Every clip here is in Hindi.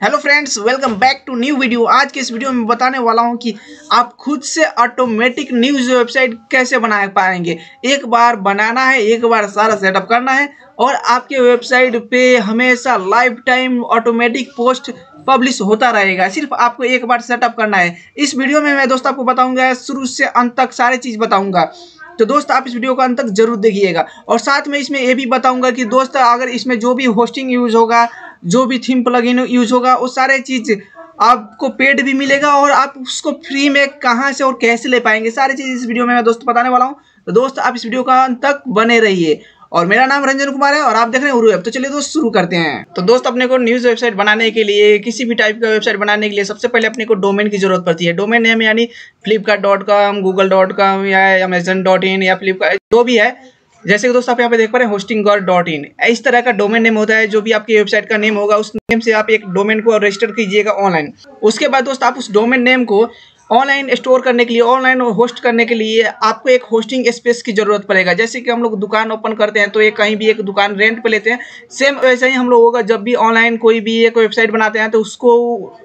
Hello friends welcome back to new video आज के इस वीडियो में बताने वाला हूँ कि आप खुद से ऑटोमेटिक न्यूज़ वेबसाइट कैसे बना पाएँगे। एक बार बनाना है, एक बार सारा सेटअप करना है और आपके वेबसाइट पे हमेशा lifetime automatic post publish होता रहेगा। सिर्फ़ आपको एक बार सेटअप करना है। इस वीडियो में मैं दोस्त आपको बताऊँगा, शुरू से अंत तक सारे चीज़ बताऊँगा। तो दोस्त आप इस वीडियो को अंत तक ज़रूर देखिएगा। और साथ में इसमें ये भी बताऊँगा कि दोस्त अगर इसमें जो भी होस्टिंग यूज़ होगा जो भी थीम प्लगइन यूज़ होगा, वो सारे चीज़ आपको पेड भी मिलेगा और आप उसको फ्री में कहाँ से और कैसे ले पाएँगे, सारी चीज़ इस वीडियो में मैं दोस्त बताने वाला हूँ। तो दोस्त, आप इस वीडियो का अंत तक बने रहिए। और मेरा नाम रंजन कुमार है और आप देख रहे हैं उरू तो चलिए दोस्त, शुरू करते हैं। तो दोस्त, अपने को न्यूज़ वेबसाइट बनाने के लिए, किसी भी टाइप का वेबसाइट बनाने के लिए सबसे पहले अपने को डोमेन की ज़रूरत पड़ती है। डोमेन नेम यानी Flipkart dot com Google dot com या अमेजन डॉट इन या फ्लिपकार्ट जो भी है जैसे कि दोस्तों आप यहाँ पे देख पा रहे हैं होस्टिंग डॉट इन इस तरह का डोमेन नेम होता है, जो भी आपकी वेबसाइट का नेम होगा, उस नेम से आप एक डोमेन को रजिस्टर कीजिएगा ऑनलाइन उसके बाद दोस्त आप उस डोमेन नेम को ऑनलाइन स्टोर करने के लिए ऑनलाइन होस्ट करने के लिए आपको एक होस्टिंग स्पेस की ज़रूरत पड़ेगा। जैसे कि हम लोग दुकान ओपन करते हैं तो एक कहीं भी एक दुकान रेंट पे लेते हैं सेम वैसे ही हम लोगों का जब भी ऑनलाइन कोई भी एक वेबसाइट बनाते हैं तो उसको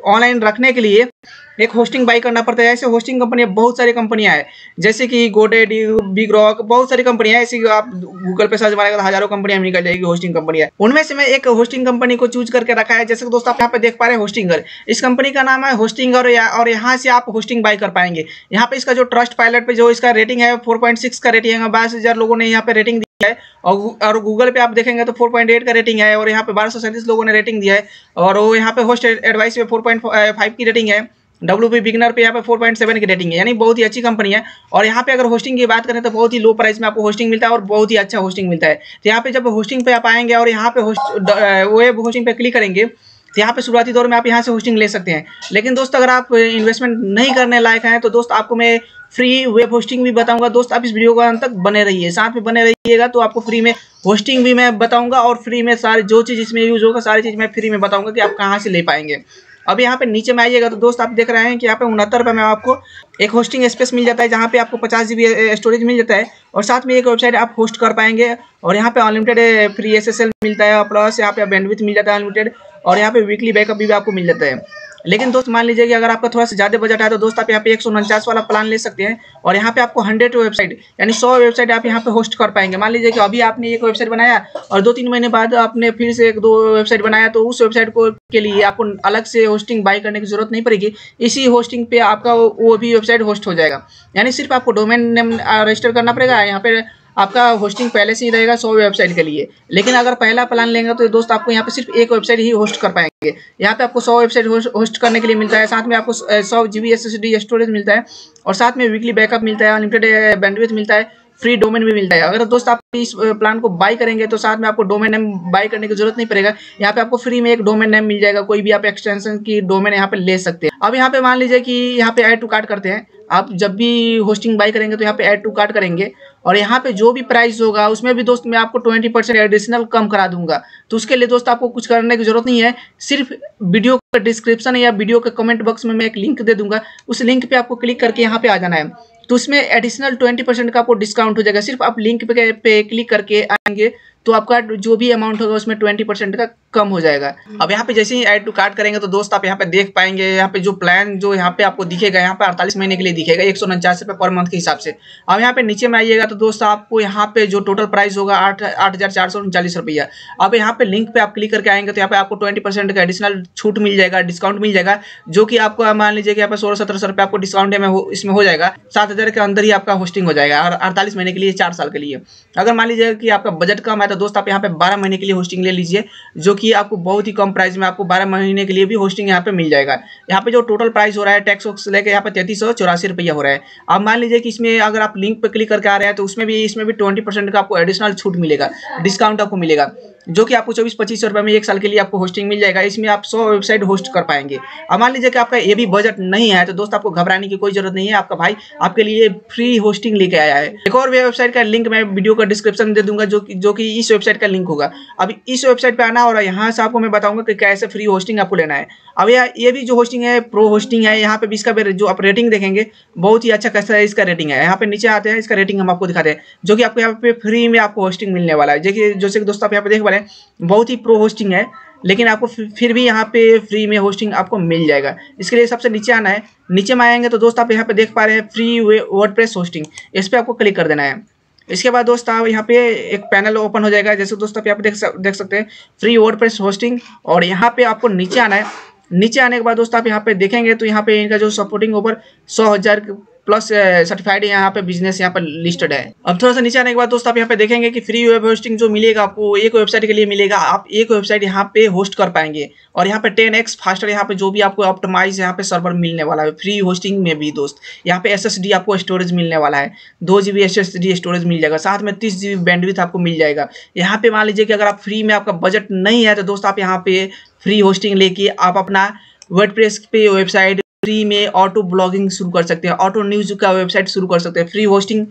ऑनलाइन रखने के लिए एक होस्टिंग बाई करना पड़ता है। ऐसे होस्टिंग कंपनियाँ बहुत सारी कंपनियाँ हैं जैसे कि गोडेड बिग रॉक बहुत सारी कंपनियाँ ऐसी आप गूगल पे सर्च मारेगा तो हज़ारों कंपनियाँ निकल जाएगी होस्टिंग कंपनियाँ उनमें से मैं एक होस्टिंग कंपनी को चूज़ करके रखा है। जैसे कि दोस्तों, आप यहाँ पे देख पा रहे हैं होस्टिंगर इस कंपनी का नाम है होस्टिंग और यहाँ से आप होस्टिंग बाई कर पाएँगे। यहाँ पे इसका जो ट्रस्ट पायलट पे जो इसका रेटिंग है फोर का रेटिंग है। बाईस लोगों ने यहाँ पे रेटिंग है और गूगल पे आप देखेंगे तो 4.8 का रेटिंग है और यहाँ पे बारह लोगों ने रेटिंग दिया है। और वो यहाँ पे होस्ट एडवाइस पे 4.5 की रेटिंग है। डब्ल्यू पी बिगनर पे यहाँ पे 4.7 की रेटिंग है, यानी बहुत ही अच्छी कंपनी है। और यहाँ पे अगर होस्टिंग की बात करें तो बहुत ही लो प्राइस में आपको होस्टिंग मिलता है और बहुत ही अच्छा होस्टिंग मिलता है। तो यहाँ पे जब होस्टिंग पे आप आएँगे और यहाँ पे होस्ट वेब होस्टिंग पे क्लिक करेंगे तो यहाँ पे शुरुआती दौर में आप यहाँ से होस्टिंग ले सकते हैं। लेकिन दोस्त, अगर आप इन्वेस्टमेंट नहीं करने लायक हैं तो दोस्त, आपको मैं फ्री वेब होस्टिंग भी बताऊँगा। दोस्त, आप इस वीडियो का अंत तक बने रहिए, साथ में बने रहिएगा तो आपको फ्री में होस्टिंग भी मैं बताऊँगा और फ्री में सारी, जो चीज़ इसमें यूज़ होगा, सारी चीज़ मैं फ्री में बताऊँगा कि आप कहाँ से ले पाएँगे। अब यहाँ पे नीचे में आइएगा तो दोस्त आप देख रहे हैं कि यहाँ पे उनहत्तर रुपये में आपको एक होस्टिंग स्पेस मिल जाता है जहाँ पे आपको पचास जी स्टोरेज मिल जाता है। और साथ में एक वेबसाइट आप होस्ट कर पाएँगे और यहाँ पे अनलिमिटेड फ्री एसएसएल मिलता है प्लस यहाँ पे बैंडविथ मिल जाता है अनलिमिटेड और यहाँ पे वीकली बैकअप भी आपको मिल जाता है। लेकिन दोस्त, मान लीजिए कि अगर आपका थोड़ा सा ज़्यादा बजट आया तो दोस्त, आप यहाँ पे एक सौ उनचास वाला प्लान ले सकते हैं और यहाँ पे आपको हंड्रेड वेबसाइट यानी सौ वेबसाइट आप यहाँ पे होस्ट कर पाएँगे। मान लीजिए कि अभी आपने एक वेबसाइट बनाया और दो तीन महीने बाद आपने फिर से एक दो वेबसाइट बनाया तो उस वेबसाइट को के लिए आपको अलग से होस्टिंग बाई करने की ज़रूरत नहीं पड़ेगी। इसी होस्टिंग पे आपका वो भी वेबसाइट होस्ट हो जाएगा। यानी सिर्फ़ आपको डोमेन नेम रजिस्टर करना पड़ेगा। यहाँ पे आपका होस्टिंग पहले से ही रहेगा सौ वेबसाइट के लिए। लेकिन अगर पहला प्लान लेंगे तो दोस्त आपको यहाँ पे सिर्फ़ एक वेबसाइट ही होस्ट कर पाएँगे। यहाँ पे आपको सौ वेबसाइट होस्ट करने के लिए मिलता है, साथ में आपको सौ जी बी स्टोरेज मिलता है और साथ में वीकली बैकअप मिलता है अनलिमिटेड बैंडविथ मिलता है। फ्री डोमेन भी मिलता है। अगर दोस्त आप इस प्लान को बाय करेंगे तो साथ में आपको डोमेन नेम बाय करने की ज़रूरत नहीं पड़ेगा। यहाँ पे आपको फ्री में एक डोमेन नेम मिल जाएगा। कोई भी आप एक्सटेंशन की डोमेन यहाँ पे ले सकते हैं। अब यहाँ पे मान लीजिए कि यहाँ पे एड टू कार्ड करते हैं। आप जब भी होस्टिंग बाई करेंगे तो यहाँ पे एड टू कार्ड करेंगे। और यहाँ पे जो भी प्राइस होगा, उसमें भी दोस्त मैं आपको ट्वेंटी परसेंट एडिशनल कम करा दूँगा। तो उसके लिए दोस्त आपको कुछ करने की ज़रूरत नहीं है। सिर्फ़ वीडियो का डिस्क्रिप्शन या वीडियो के कमेंट बॉक्स में मैं एक लिंक दे दूँगा। उस लिंक पे आपको क्लिक करके यहाँ पे आ जाना है। तो उसमें एडिशनल ट्वेंटी परसेंट का आपको डिस्काउंट हो जाएगा। सिर्फ़ आप लिंक पे, पे क्लिक करके आएँगे तो आपका जो भी अमाउंट होगा उसमें ट्वेंटी परसेंट का कम हो जाएगा अब यहाँ पे जैसे ही ऐड टू कार्ड करेंगे तो दोस्त आप यहाँ पे देख पाएँगे यहाँ पे जो प्लान जो यहाँ पे आपको दिखेगा यहाँ पे अड़तालीस महीने के लिए दिखेगा एक सौ उनचास रुपये पर मंथ के हिसाब से अब यहाँ पे नीचे में आइएगा तो दोस्त आपको यहाँ पे जो टोटल प्राइस होगा आठ आठ हज़ार चार सौ उनचालीस रुपया अब यहाँ पे लिंक पे आप क्लिक करके आएँगे तो यहाँ पे आपको ट्वेंटी परसेंट का एडिशनल छूट मिल जाएगा डिस्काउंट मिल जाएगा जो कि आपको मान लीजिए कि यहाँ पे सोलह सत्रह सौ रुपये आपको डिस्काउंट में इसमें हो जाएगा सात हज़ार के अंदर ही आपका होस्टिंग हो जाएगा और अड़तालीस महीने के लिए चार साल के लिए अगर मान लीजिए कि आपका बजट कम है तो दोस्त, आप यहाँ पे बारह महीने के लिए होस्टिंग ले लीजिए, जो कि आपको बहुत ही कम प्राइस में आपको बारह महीने के लिए भी होस्टिंग यहाँ पे मिल जाएगा। यहाँ पे जो टोटल प्राइस हो रहा है टैक्स वक्स लेके यहाँ पे तैतीस सौ चौरासी रुपया हो रहा है। आप मान लीजिए कि इसमें अगर आप लिंक पर क्लिक करके आ रहे हैं तो उसमें भी, इसमें भी ट्वेंटी का आपको एडिशनल छूट मिलेगा डिस्काउंट आपको मिलेगा। जो कि आपको चौबीस पच्चीस रुपये में एक साल के लिए आपको होस्टिंग मिल जाएगा, इसमें आप सौ वेबसाइट होस्ट कर पाएँगे। अब मान लीजिए कि आपका ये भी बजट नहीं है तो दोस्त, आपको घबराने की कोई ज़रूरत नहीं है। आपका भाई आपके लिए फ्री होस्टिंग लेके आया है। एक और वेबसाइट का लिंक मैं वीडियो का डिस्क्रिप्शन दे दूँगा, जो कि जो कि इस वेबसाइट का लिंक होगा। अब इस वेबसाइट पर आना और यहाँ से आपको मैं बताऊँगा कि कैसे फ्री होस्टिंग आपको लेना है। अब यह ये भी जो होस्टिंग है प्रो होस्टिंग है, यहाँ पे भी इसका जो आप रेटिंग देखेंगे, बहुत ही अच्छा कैसा है इसका रेटिंग है। यहाँ पे नीचे आते हैं, इसका रेटिंग हम आपको दिखाते हैं, जो कि आपको यहाँ पे फ्री में आपको होस्टिंग मिलने वाला है। जैसे कि दोस्तों, आप यहाँ पे देख रहे हैं। बहुत ही प्रो होस्टिंग है, लेकिन आपको फिर भी यहाँ पे फ्री में होस्टिंग आपको मिल जाएगा। इसके लिए सबसे नीचे आना है। नीचे में आएँगे तो दोस्त आप यहाँ पे देख पा रहे हैं फ्री वर्ड होस्टिंग इस पर आपको क्लिक कर देना है। इसके बाद दोस्त आप यहाँ पे एक पैनल ओपन हो जाएगा। जैसे दोस्त आप यहाँ पे देख देख सकते हैं फ्री वर्ड होस्टिंग और यहाँ पे आपको नीचे आना है। नीचे आने के बाद दोस्त आप यहाँ पे देखेंगे तो यहाँ पे इनका जो सपोर्टिंग ओवर सौ हज़ार प्लस सर्टिफाइड यहाँ पे बिज़नेस यहाँ पर लिस्टेड है। अब थोड़ा सा नीचे आने के बाद दोस्तों, आप यहाँ पे देखेंगे कि फ्री वेब होस्टिंग जो मिलेगा आपको, एक वेबसाइट के लिए मिलेगा, आप एक वेबसाइट यहाँ पे होस्ट कर पाएँगे। और यहाँ पे टेन एक्स फास्टर यहाँ पे जो भी आपको ऑप्टोमाइज यहाँ पे सर्वर मिलने वाला है फ्री होस्टिंग में भी दोस्त, यहाँ पे एसएसडी आपको स्टोरेज मिलने वाला है। दो जी बी स्टोरेज मिल जाएगा, साथ में तीस जी बी आपको मिल जाएगा। यहाँ पे मान लीजिए कि अगर आप फ्री में आपका बजट नहीं है तो दोस्त, आप यहाँ पे फ्री होस्टिंग लेके आप अपना वर्ड पे वेबसाइट फ्री में ऑटो ब्लॉगिंग शुरू कर सकते हैं ऑटो न्यूज़ का वेबसाइट शुरू कर सकते हैं फ्री होस्टिंग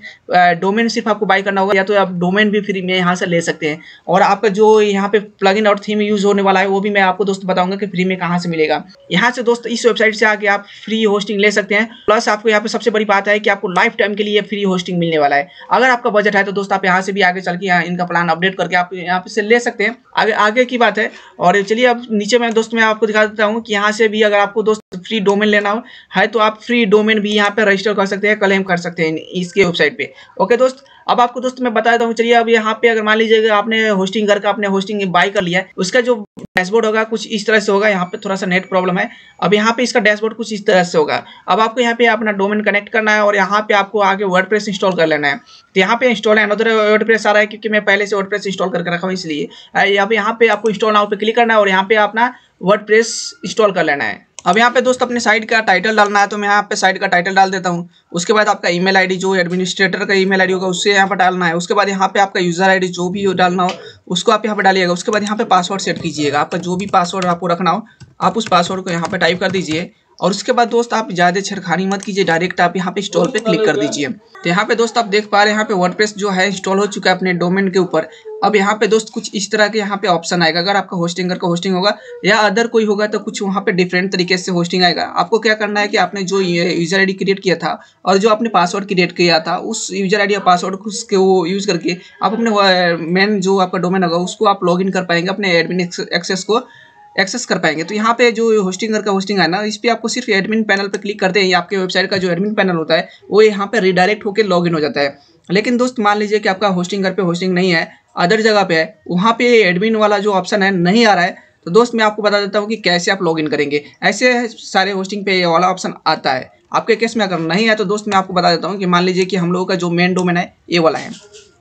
डोमेन सिर्फ़ आपको बाय करना होगा या तो आप डोमेन भी फ्री में यहाँ से ले सकते हैं। और आपका जो यहाँ पे प्लगइन और थीम यूज़ होने वाला है, वो भी मैं आपको दोस्त बताऊँगा कि फ्री में कहाँ से मिलेगा। यहाँ से दोस्त इस वेबसाइट से आके आप फ्री होस्टिंग ले सकते हैं। प्लस आपको यहाँ पे सबसे बड़ी बात है कि आपको लाइफ टाइम के लिए फ्री होस्टिंग मिलने वाला है। अगर आपका बजट है तो दोस्त आप यहाँ से भी आगे चल के इनका प्लान अपडेट करके आप यहाँ से ले सकते हैं। आगे आगे की बात है। और चलिए अब नीचे मैं दोस्त मैं आपको दिखा देता हूँ कि यहाँ से भी अगर आपको दोस्त फ्री डोमेन लेना हो, है तो आप फ्री डोमेन भी यहाँ पे रजिस्टर कर सकते हैं क्लेम कर सकते हैं इसके वेबसाइट पे। ओके दोस्त, अब आपको दोस्त मैं बता देता हूँ, चलिए अब यहाँ पे अगर मान लीजिए आपने होस्टिंग करके आपने होस्टिंग बाय कर लिया उसका जो डैशबोर्ड होगा कुछ इस तरह से होगा, यहाँ पे थोड़ा सा नेट प्रॉब्लम है। अब यहाँ पे इसका डैशबोर्ड कुछ इस तरह से होगा। अब आपको यहाँ पे अपना डोमेन कनेक्ट करना है और यहाँ पे आपको आगे वर्ड इंस्टॉल कर लेना है। तो यहाँ पे इंस्टॉल है अनदर वर्ड आ रहा है क्योंकि मैं पहले से वर्ड इंस्टॉल करके रखा हूँ, इसलिए। अब यहाँ पे आपको इंस्टॉल नाउ पे क्लिक करना है और यहाँ पे अपना वर्ड इंस्टॉल कर लेना है। अब यहाँ पे दोस्त अपने साइट का टाइटल डालना है तो मैं यहाँ पे साइट का टाइटल डाल देता हूँ। उसके बाद आपका ईमेल आईडी जो एडमिनिस्ट्रेटर का ईमेल आईडी होगा, उससे यहाँ पर डालना है। उसके बाद यहाँ पे आपका यूज़र आईडी जो भी हो डालना हो, उसको आप यहाँ पर डालिएगा। उसके बाद यहाँ पे पासवर्ड सेट कीजिएगा। आपका जो भी पासवर्ड आपको रखना हो, आप उस पासवर्ड को यहाँ पर टाइप कर दीजिए। और उसके बाद दोस्त, आप ज़्यादा छेड़खानी मत कीजिए डायरेक्ट आप यहाँ पे इंस्टॉल पे क्लिक कर दीजिए। तो यहाँ पे दोस्त, आप देख पा रहे हैं, यहाँ पे वर्डप्रेस जो है इंस्टॉल हो चुका है अपने डोमेन के ऊपर। अब यहाँ पे दोस्त, कुछ इस तरह के यहाँ पे ऑप्शन आएगा। अगर आपका होस्टिंगर का होस्टिंग होगा या अदर कोई होगा तो कुछ वहाँ पे डिफरेंट तरीके से होस्टिंग आएगा। आपको क्या करना है कि आपने जो यूज़र आईडी क्रिएट किया था और जो आपने पासवर्ड क्रिएट किया था, उस यूज़र आईडी या पासवर्ड को उसके वो यूज़ करके आप अपने मेन जो आपका डोमेन होगा, उसको आप लॉग कर पाएँगे अपने एडमिन एक्सेस को। एक्सेस कर पाएँगे। तो यहाँ पे जो होस्टिंगर का होस्टिंग है ना, इस पर आपको सिर्फ़ एडमिन पैनल पर क्लिक करते हैं। आपके वेबसाइट का जो एडमिन पैनल होता है, वो यहाँ पे रिडायरेक्ट होकर लॉगिन हो जाता है। लेकिन दोस्त, मान लीजिए कि आपका होस्टिंगर पे होस्टिंग नहीं है अदर जगह पे है, वहाँ पे एडमिन वाला जो ऑप्शन है, नहीं आ रहा है तो दोस्त, मैं आपको बता देता हूँ कि कैसे आप लॉगिन करेंगे। ऐसे सारे होस्टिंग पे ये वाला ऑप्शन आता है। आपके केस में अगर नहीं है तो दोस्त, मैं आपको बता देता हूँ कि मान लीजिए कि हम लोगों का जो मेन डोमेन है, ये वाला है।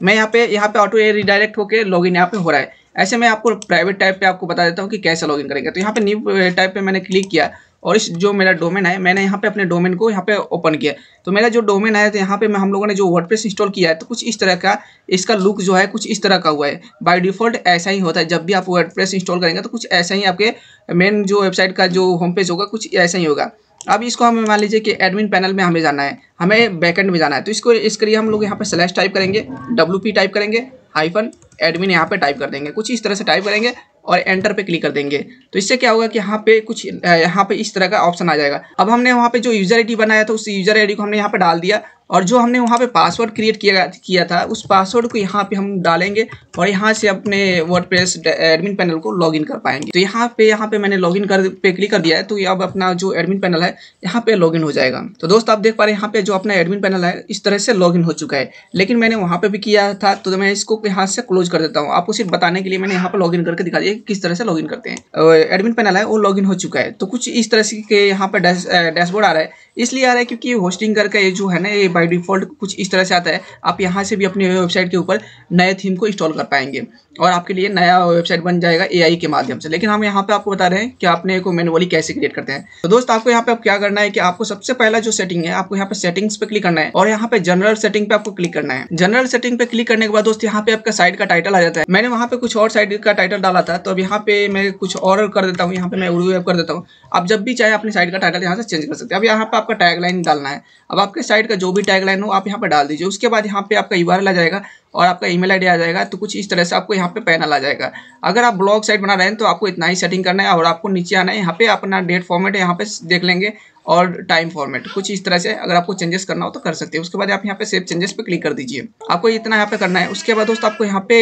मैं यहाँ पे यहाँ पे ऑटो ये रिडायरेक्ट होकर लॉगिन यहाँ पे हो रहा है। ऐसे मैं आपको प्राइवेट टाइप पे आपको बता देता हूँ कि कैसे लॉगिन करेंगे। तो यहाँ पे न्यू टाइप पे मैंने क्लिक किया और इस जो मेरा डोमेन है, मैंने यहाँ पे अपने डोमेन को यहाँ पे ओपन किया। तो मेरा जो डोमेन है तो यहाँ पे मैं हम लोगों ने जो वर्डप्रेस इंस्टॉल किया है तो कुछ इस तरह का इसका लुक जो है, कुछ इस तरह का हुआ है। बाय डिफ़ॉल्ट ऐसा ही होता है, जब भी आप वर्डप्रेस इंस्टॉल करेंगे तो कुछ ऐसा ही आपके मेन जो वेबसाइट का जो होम पेज होगा, कुछ ऐसा ही होगा। अब इसको हमें मान लीजिए कि एडमिन पैनल में हमें जाना है, हमें बैकेंड में जाना है तो इसको, इसके लिए हम लोग यहाँ पर स्लैश टाइप करेंगे डब्ल्यू टाइप करेंगे हाइफन एडमिन यहाँ पर टाइप कर देंगे, कुछ इस तरह से टाइप करेंगे और एंटर पे क्लिक कर देंगे। तो इससे क्या होगा कि यहाँ पे कुछ, यहाँ पे इस तरह का ऑप्शन आ जाएगा। अब हमने वहाँ पे जो यूज़र आईडी बनाया था, उस यूज़र आईडी को हमने यहाँ पे डाल दिया। और जो हमने वहाँ पे पासवर्ड क्रिएट किया किया था, उस पासवर्ड को यहाँ पे हम डालेंगे और यहाँ से अपने वर्डप्रेस एडमिन पैनल को लॉगिन कर पाएँगे। तो यहाँ पे यहाँ पे मैंने लॉगिन कर पे क्लिक कर दिया है तो अब अपना जो एडमिन पैनल है, यहाँ पे लॉगिन हो जाएगा। तो दोस्त, आप देख पा रहे हैं, यहाँ पे जो अपना एडमिन पैनल है, इस तरह से लॉगिन हो चुका है। लेकिन मैंने वहाँ पे भी किया था तो मैं इसको यहाँ से क्लोज कर देता हूँ। आपको सिर्फ़ बताने के लिए मैंने यहाँ पे लॉगिन करके दिखा दिया किस तरह से लॉगिन करते हैं। एडमिन पैनल है, वो लॉगिन हो चुका है। तो कुछ इस तरह से यहाँ पे डैशबोर्ड आ रहा है। इसलिए आ रहा है क्योंकि होस्टिंग करके जो है ना, ये बाई डिफ़ॉल्ट कुछ इस तरह से आता है। आप यहाँ से भी अपनी वेबसाइट के ऊपर नए थीम को इंस्टॉल कर पाएँगे और आपके लिए नया वेबसाइट बन जाएगा एआई के माध्यम से। लेकिन हम यहाँ पे आपको बता रहे हैं कि आपने को मैनुअली कैसे क्रिएट करते हैं। तो दोस्त, आपको यहाँ पे आप क्या करना है कि आपको सबसे पहला जो सेटिंग है, आपको यहाँ पे सेटिंग्स पे क्लिक करना है और यहाँ पे जनरल सेटिंग पे आपको क्लिक करना है। जनरल सेटिंग पे क्लिक करने के बाद दोस्त, यहाँ पे आपका साइट का टाइटल आ जाता है। मैंने वहाँ पे कुछ और साइट का टाइटल डाला था तो अब यहाँ पे मैं कुछ और कर देता हूँ। यहाँ पे मैं उर्दू वेब कर देता हूँ। आप जब भी चाहे अपनी साइट का टाइटल यहाँ से चेंज कर सकते हैं। अब यहाँ पे आपका टैग डालना है। अब आपके साइट का जो भी टैग लाइन हो, आप यहाँ पर डाल दीजिए। उसके बाद यहाँ पे आपका यूआरएल आ जाएगा। और आपका ईमेल आईडी आ जाएगा तो कुछ इस तरह से आपको यहाँ पे पैनल आ जाएगा। अगर आप ब्लॉग साइट बना रहे हैं तो आपको इतना ही सेटिंग करना है और आपको नीचे आना है। यहाँ पे अपना डेट फॉर्मेट यहाँ पे देख लेंगे और टाइम फॉर्मेट कुछ इस तरह से अगर आपको चेंजेस करना हो तो कर सकते हैं। उसके बाद आप यहाँ पे सेव चेंजेस पे क्लिक कर दीजिए। आपको इतना यहाँ पे करना है। उसके बाद दोस्त, आपको यहाँ पे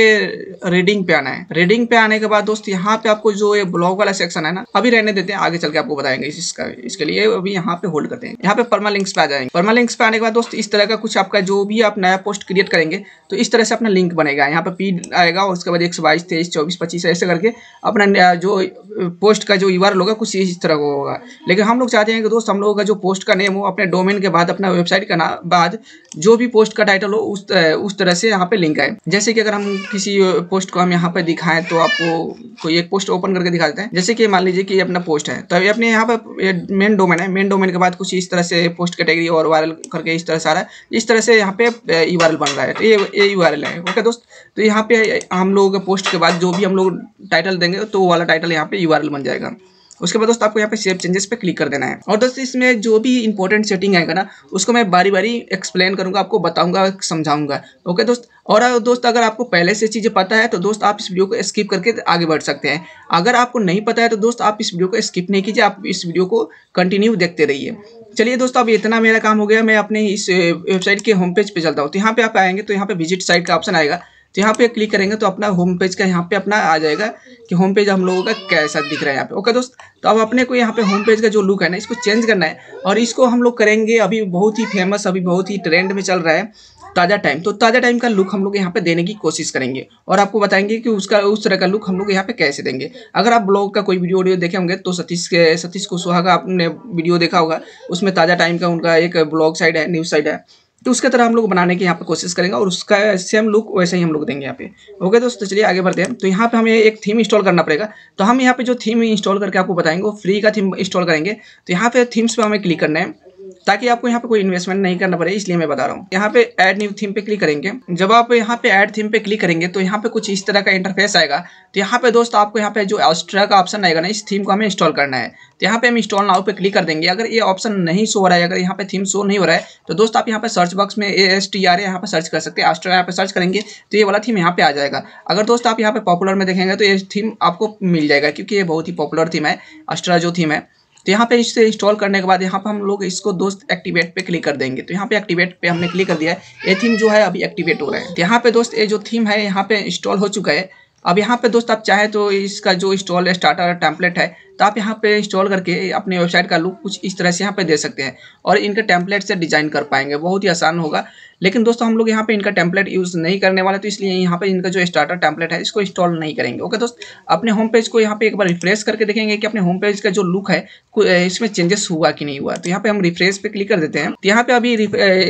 रीडिंग पे आना है। रीडिंग पे आने के बाद दोस्त, यहाँ पे आपको जो ये ब्लॉग वाला सेक्शन है ना, अभी रहने देते हैं, आगे चल के आपको बताएँगे इसका, इसके लिए। अभी यहाँ पे होल्ड करते हैं। यहाँ पे परमा लिंक्स पे आ जाएँगे। परमा लिंक्स पे आने के बाद दोस्त, इस तरह का कुछ आपका जो भी आप नया पोस्ट क्रिएट करेंगे तो इस तरह से अपना लिंक बनेगा। यहाँ पे पी आएगा और उसके बाद एक सौ बाईस, तेईस, चौबीस, पच्चीस, ऐसे करके अपना जो पोस्ट का जो यूआर होगा, कुछ इस तरह का होगा। लेकिन हम लोग चाहते हैं कि दोस्त, हम लोगों का जो पोस्ट का नेम हो, अपने डोमेन के बाद, अपना वेबसाइट का बाद जो भी पोस्ट का टाइटल हो, उस उस तरह से यहाँ पे लिंक आए। जैसे कि अगर हम किसी पोस्ट को हम यहाँ पे दिखाएँ तो आपको कोई एक पोस्ट ओपन करके दिखा देते हैं। जैसे कि मान लीजिए कि ये अपना पोस्ट है तो अभी अपने यहाँ पे मेन डोमेन है। मेन डोमेन के बाद कुछ इस तरह से पोस्ट कैटेगरी और वायरल करके इस तरह सारा, इस तरह से यहाँ पे यू बन रहा है। तो ये ये यू है ओके दोस्त तो यहाँ पे हम लोग पोस्ट के बाद जो भी हम लोग टाइटल देंगे तो वो वाला टाइटल यहाँ पे यू बन जाएगा। उसके बाद दोस्तों, आपको यहाँ पे सेव चेंजेस पे क्लिक कर देना है। और दोस्तों, इसमें जो भी इंपॉर्टेंट सेटिंग आएगा ना, उसको मैं बारी बारी एक्सप्लेन करूँगा, आपको बताऊँगा, समझाऊँगा। ओके दोस्त? और दोस्त, अगर आपको पहले से चीज़ें पता है तो दोस्त, आप इस वीडियो को स्किप करके आगे बढ़ सकते हैं। अगर आपको नहीं पता है तो दोस्त, आप इस वीडियो को स्किप नहीं कीजिए, आप इस वीडियो को कंटिन्यू देखते रहिए। चलिए दोस्तों, अब इतना मेरा काम हो गया। मैं अपने इस वेबसाइट के होम पेज पे चलता हूँ। तो यहाँ पे आप आएँगे तो यहाँ पे विज़िट साइट का ऑप्शन आएगा। तो यहाँ पे क्लिक करेंगे तो अपना होम पेज का यहाँ पे अपना आ जाएगा कि होम पेज हम लोगों का कैसा दिख रहा है यहाँ पे। ओके दोस्त तो अब अपने को यहाँ पे होम पेज का जो लुक है ना, इसको चेंज करना है। और इसको हम लोग करेंगे अभी बहुत ही फ़ेमस अभी बहुत ही ट्रेंड में चल रहा है। ताज़ा टाइम तो ताज़ा टाइम का लुक हम लोग यहाँ पे देने की कोशिश करेंगे और आपको बताएँगे कि उसका, उस तरह का लुक हम लोग यहाँ पे कैसे देंगे। अगर आप ब्लॉग का कोई वीडियो वीडियो देखे होंगे तो सतीश के, सतीश कुशवाहा का आपने वीडियो देखा होगा, उसमें ताज़ा टाइम का उनका एक ब्लॉग साइड है न्यूज़ साइड है। तो उसके तरह हम लोग बनाने की यहाँ पे कोशिश करेंगे और उसका सेम लुक वैसे ही हम लोग देंगे यहाँ पे। ओके दोस्तों, चलिए आगे बढ़ते हैं। तो यहाँ पे हमें एक थीम इंस्टॉल करना पड़ेगा। तो हम यहाँ पे जो थीम इंस्टॉल करके आपको बताएँगे, वो फ्री का थीम इंस्टॉल करेंगे। तो यहाँ पे थीम्स पे हमें क्लिक करना है। ताकि आपको यहाँ पे कोई इन्वेस्टमेंट नहीं करना पड़े इसलिए मैं बता रहा हूँ यहाँ पे ऐड न्यू थीम पे क्लिक करेंगे जब आप यहाँ पे ऐड थीम पे क्लिक करेंगे तो यहाँ पे कुछ इस तरह का इंटरफेस आएगा तो यहाँ पे दोस्त आपको यहाँ पे जो ऑस्ट्रा का ऑप्शन आएगा ना इस थीम को हमें इंस्टॉल करना है तो यहाँ पे हम इंस्टॉल नाउ पे क्लिक कर देंगे अगर ये ऑप्शन नहीं शो हो रहा है अगर यहाँ पे थीम शो नहीं हो रहा है तो दोस्त आप यहाँ पे सर्च बॉक्स में ए एस टी आर यहाँ पे सर्च कर सकते हैं ऑस्ट्रा यहाँ पे सर्च करेंगे तो ये वाला थीम यहाँ पे आ जाएगा अगर दोस्त आप यहाँ पे पॉपुलर में देखेंगे तो ये थीम आपको मिल जाएगा क्योंकि ये बहुत ही पॉपुलर थीम है अस्ट्रा जो थीम है तो यहाँ पे इसे इंस्टॉल करने के बाद यहाँ पे हम लोग इसको दोस्त एक्टिवेट पे क्लिक कर देंगे। तो यहाँ पे एक्टिवेट पे हमने क्लिक कर दिया है। ये थीम जो है अभी एक्टिवेट हो रहा है। तो यहाँ पे दोस्त ये जो थीम है, यहाँ पे इंस्टॉल हो चुका है। अब यहाँ पे दोस्त आप चाहे तो इसका जो इंस्टॉल स्टार्टर टेम्पलेट है तो आप यहाँ पे इंस्टॉल करके अपने वेबसाइट का लुक कुछ इस तरह से यहाँ पे दे सकते हैं और इनके टेम्पलेट से डिज़ाइन कर पाएँगे। बहुत ही आसान होगा। लेकिन दोस्तों, हम लोग यहाँ पे इनका टेम्पलेट यूज़ नहीं करने वाले तो इसलिए यहाँ पे इनका जो स्टार्टर टेम्पलेट है, इसको इंस्टॉल नहीं करेंगे। ओके दोस्त? अपने होम पेज को यहाँ पे एक बार रिफ्रेश करके देखेंगे कि अपने होम पेज का जो लुक है इसमें चेंजेस हुआ कि नहीं हुआ। तो यहाँ पे हम रिफ्रेश पे क्लिक कर देते हैं। तो यहाँ पे अभी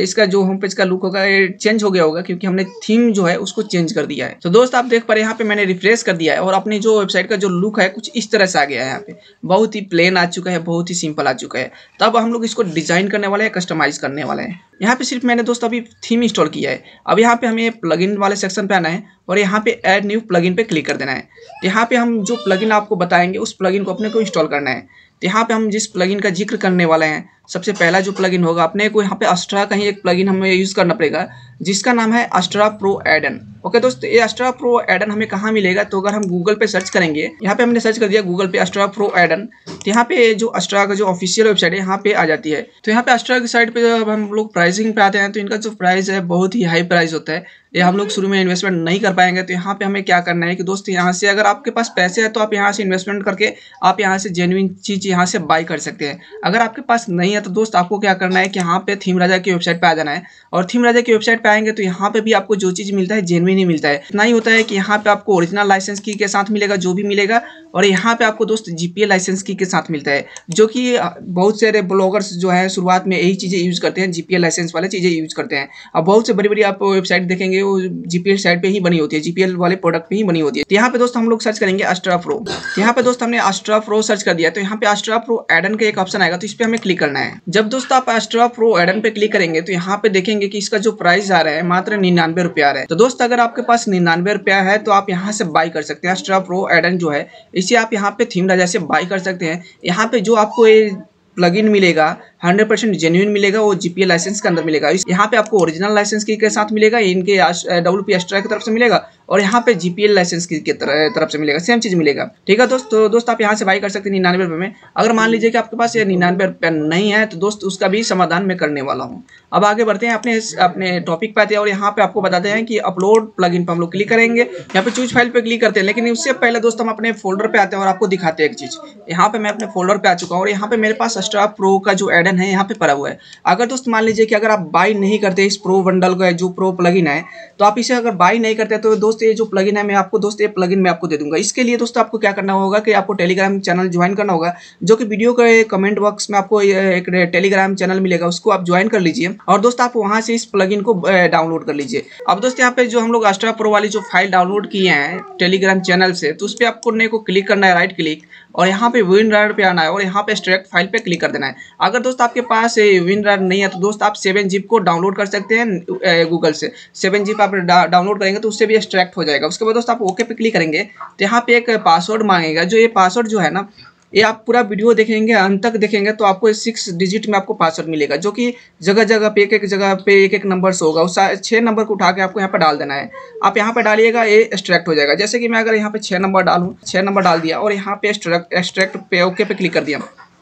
इसका जो होम पेज का लुक होगा चेंज हो गया होगा क्योंकि हमने थीम जो है उसको चेंज कर दिया है। तो दोस्त, आप देख पा रहे यहाँ पे मैंने रिफ्रेश कर दिया है और अपनी जो वेबसाइट का जो लुक है, कुछ इस तरह से आ गया है यहाँ पे। बहुत ही प्लेन आ चुका है, बहुत ही सिंपल आ चुका है। तब हम लोग इसको डिज़ाइन करने वाले हैं कस्टमाइज करने वाले हैं। यहाँ पे सिर्फ़ मैंने दोस्तों अभी थीम इंस्टॉल किया है। अब यहाँ पे हमें प्लगइन वाले सेक्शन पे आना है और यहाँ पे ऐड न्यू प्लगइन पे क्लिक कर देना है। यहाँ पे हम जो प्लगइन आपको बताएँगे, उस प्लगइन को अपने को इंस्टॉल करना है। तो यहाँ पे हम जिस प्लगइन का ज़िक्र करने वाले हैं सबसे पहला जो प्लगइन होगा अपने, को यहाँ पे अस्ट्रा का ही एक प्लगइन हमें यूज़ करना पड़ेगा, जिसका नाम है अस्ट्रा प्रो एडन ओके दोस्त, ये अस्ट्रा प्रो एडन हमें कहाँ मिलेगा? तो अगर हम गूगल पे सर्च करेंगे, यहाँ पे हमने सर्च कर दिया गूगल पे अस्ट्रा प्रो एडन तो यहाँ पे जो अस्ट्रा का जो ऑफिशियल वेबसाइट है, यहाँ पे आ जाती है। तो यहाँ पे अस्ट्रा की साइड पे जब हम लोग प्राइसिंग पे आते हैं तो इनका जो प्राइस है, बहुत ही हाई प्राइस होता है। ये हम लोग शुरू में इन्वेस्टमेंट नहीं कर पाएँगे तो यहाँ पे हमें क्या करना है कि दोस्त, यहाँ से अगर आपके पास पैसे है तो आप यहाँ से इन्वेस्टमेंट करके, आप यहाँ से जेनुइन चीज़ यहाँ से बाई कर सकते हैं। अगर आपके पास नहीं तो दोस्त, आपको क्या करना है कि यहाँ पे थीम राजा की वेबसाइट पे आ जाना है। और थीम राजा की वेबसाइट पे आएँगे तो यहाँ पे भी आपको जो चीज़ मिलता है जेनविन ही मिलता है। इतना ही होता है कि यहाँ पे आपको ओरिजिनल लाइसेंस की के साथ मिलेगा, जो भी मिलेगा, और यहाँ पे आपको दोस्त जीपीए लाइसेंस की के साथ मिलता है, जो कि बहुत सारे ब्लॉगर्स जो है, शुरुआत में यही चीज़ें यूज़ करते हैं जीपीएल लाइसेंस वाले चीज़ें यूज़ करते हैं। और बहुत से बड़ी बड़ी आप वेबसाइट देखेंगे, वो जीपीएल साइड पे ही बनी होती है जीपीएल वाले प्रोडक्ट पे ही बनी होती है। तो यहाँ पे दोस्त हम लोग सर्च करेंगे अस्ट्रा प्रो तो यहाँ पे दोस्त हमने अस्ट्रा प्रो सर्च कर दिया तो यहाँ पे अस्ट्रा प्रो एडन का एक ऑप्शन आएगा तो इस पर हमें क्लिक करना है। जब दोस्तों आप एस्ट्रा प्रो एडन पे क्लिक करेंगे तो यहाँ पे देखेंगे कि इसका जो प्राइस आ रहा है, मात्र निन्यानवे रुपया आ रहा है। तो दोस्त, अगर आपके पास निन्यानवे रुपया है तो आप यहाँ से बाई कर सकते हैं। एस्ट्रा प्रो एडन जो है, इसे आप यहाँ पे थीम राजा से बाई कर सकते हैं। यहाँ पे जो आपको ये प्लगइन मिलेगा हंड्रेड परसेंट जेन्यून मिलेगा वो जीपीएल लाइसेंस के अंदर मिलेगा। यहाँ पे आपको ओरिजिनल लाइसेंस की के साथ मिलेगा इनके डब्ल्यू पी एक्स्ट्रा की तरफ़ से मिलेगा और यहाँ पे जीपीएल लाइसेंस की, की तरफ़ से मिलेगा सेम चीज़ मिलेगा। ठीक है दोस्त तो दोस्त आप यहाँ से बाई कर सकते हैं निन्यानवे रुपये में। अगर मान लीजिए कि आपके पास ये निन्यानवे रुपये नहीं है तो दोस्त उसका भी समाधान मैं करने वाला हूँ। अब आगे बढ़ते हैं अपने अपने टॉपिक पे आते हैं और यहाँ पे आपको बताते हैं कि अपलोड प्लगइन पे हम लोग क्लिक करेंगे। यहाँ पे चूज़ फ़ाइल पे क्लिक करते हैं लेकिन उससे पहले दोस्त हम अपने फोल्डर पे आते हैं और आपको दिखाते हैं एक चीज़। यहाँ पे मैं अपने फोल्डर पे आ चुका हूँ और यहाँ पे मेरे पास अस्ट्रा प्रो का जो एडन है, यहाँ पे पड़ा हुआ है। अगर दोस्त मान लीजिए कि अगर आप बाई नहीं करते इस प्रो बंडल का जो प्रो प्लगइन है तो आप इसे अगर बाई नहीं करते तो दोस्त ये जो प्लगइन है, मैं आपको दोस्त ये प्लगइन मैं आपको दे दूँगा। इसके लिए दोस्तों आपको क्या करना होगा कि आपको टेलीग्राम चैनल ज्वाइन करना होगा, जो कि वीडियो के कमेंट बॉक्स में आपको एक टेलीग्राम चैनल मिलेगा, उसको आप ज्वाइन कर लीजिए और दोस्त आप वहाँ से इस प्लगइन को डाउनलोड कर लीजिए। अब दोस्त यहाँ पे जो हम लोग अस्ट्रा प्रो वाली जो फ़ाइल डाउनलोड किए हैं टेलीग्राम चैनल से तो उस पर आपको क्लिक करना है राइट क्लिक और यहाँ पे विन राइड पे आना है और यहाँ पे स्ट्रैक्ट फ़ाइल पे क्लिक कर देना है। अगर दोस्त आपके पास विन राइड नहीं है तो दोस्त आप सेवन जीप को डाउनलोड कर सकते हैं गूगल से। सेवन जीप आप डाउनलोड करेंगे तो उससे भी एक्सट्रैक्ट हो जाएगा। उसके बाद दोस्त आप ओके पे क्लिक करेंगे तो यहाँ पे एक पासवर्ड मांगेगा। जो ये पासवर्ड जो है ना ये आप पूरा वीडियो देखेंगे, अंत तक देखेंगे तो आपको सिक्स डिजिट में आपको पासवर्ड मिलेगा, जो कि जगह जगह पे, एक एक जगह पे, एक एक नंबर से होगा, उस छः नंबर को उठा के आपको यहाँ पर डाल देना है। आप यहाँ पर डालिएगा, ये एक्स्ट्रैक्ट हो जाएगा। जैसे कि मैं अगर यहाँ पे छः नंबर डालूँ छः नंबर डाल दिया और यहाँ पे एक्सट्रैक्ट एक्सट्रैक्ट पे ओके पे क्लिक कर दिया।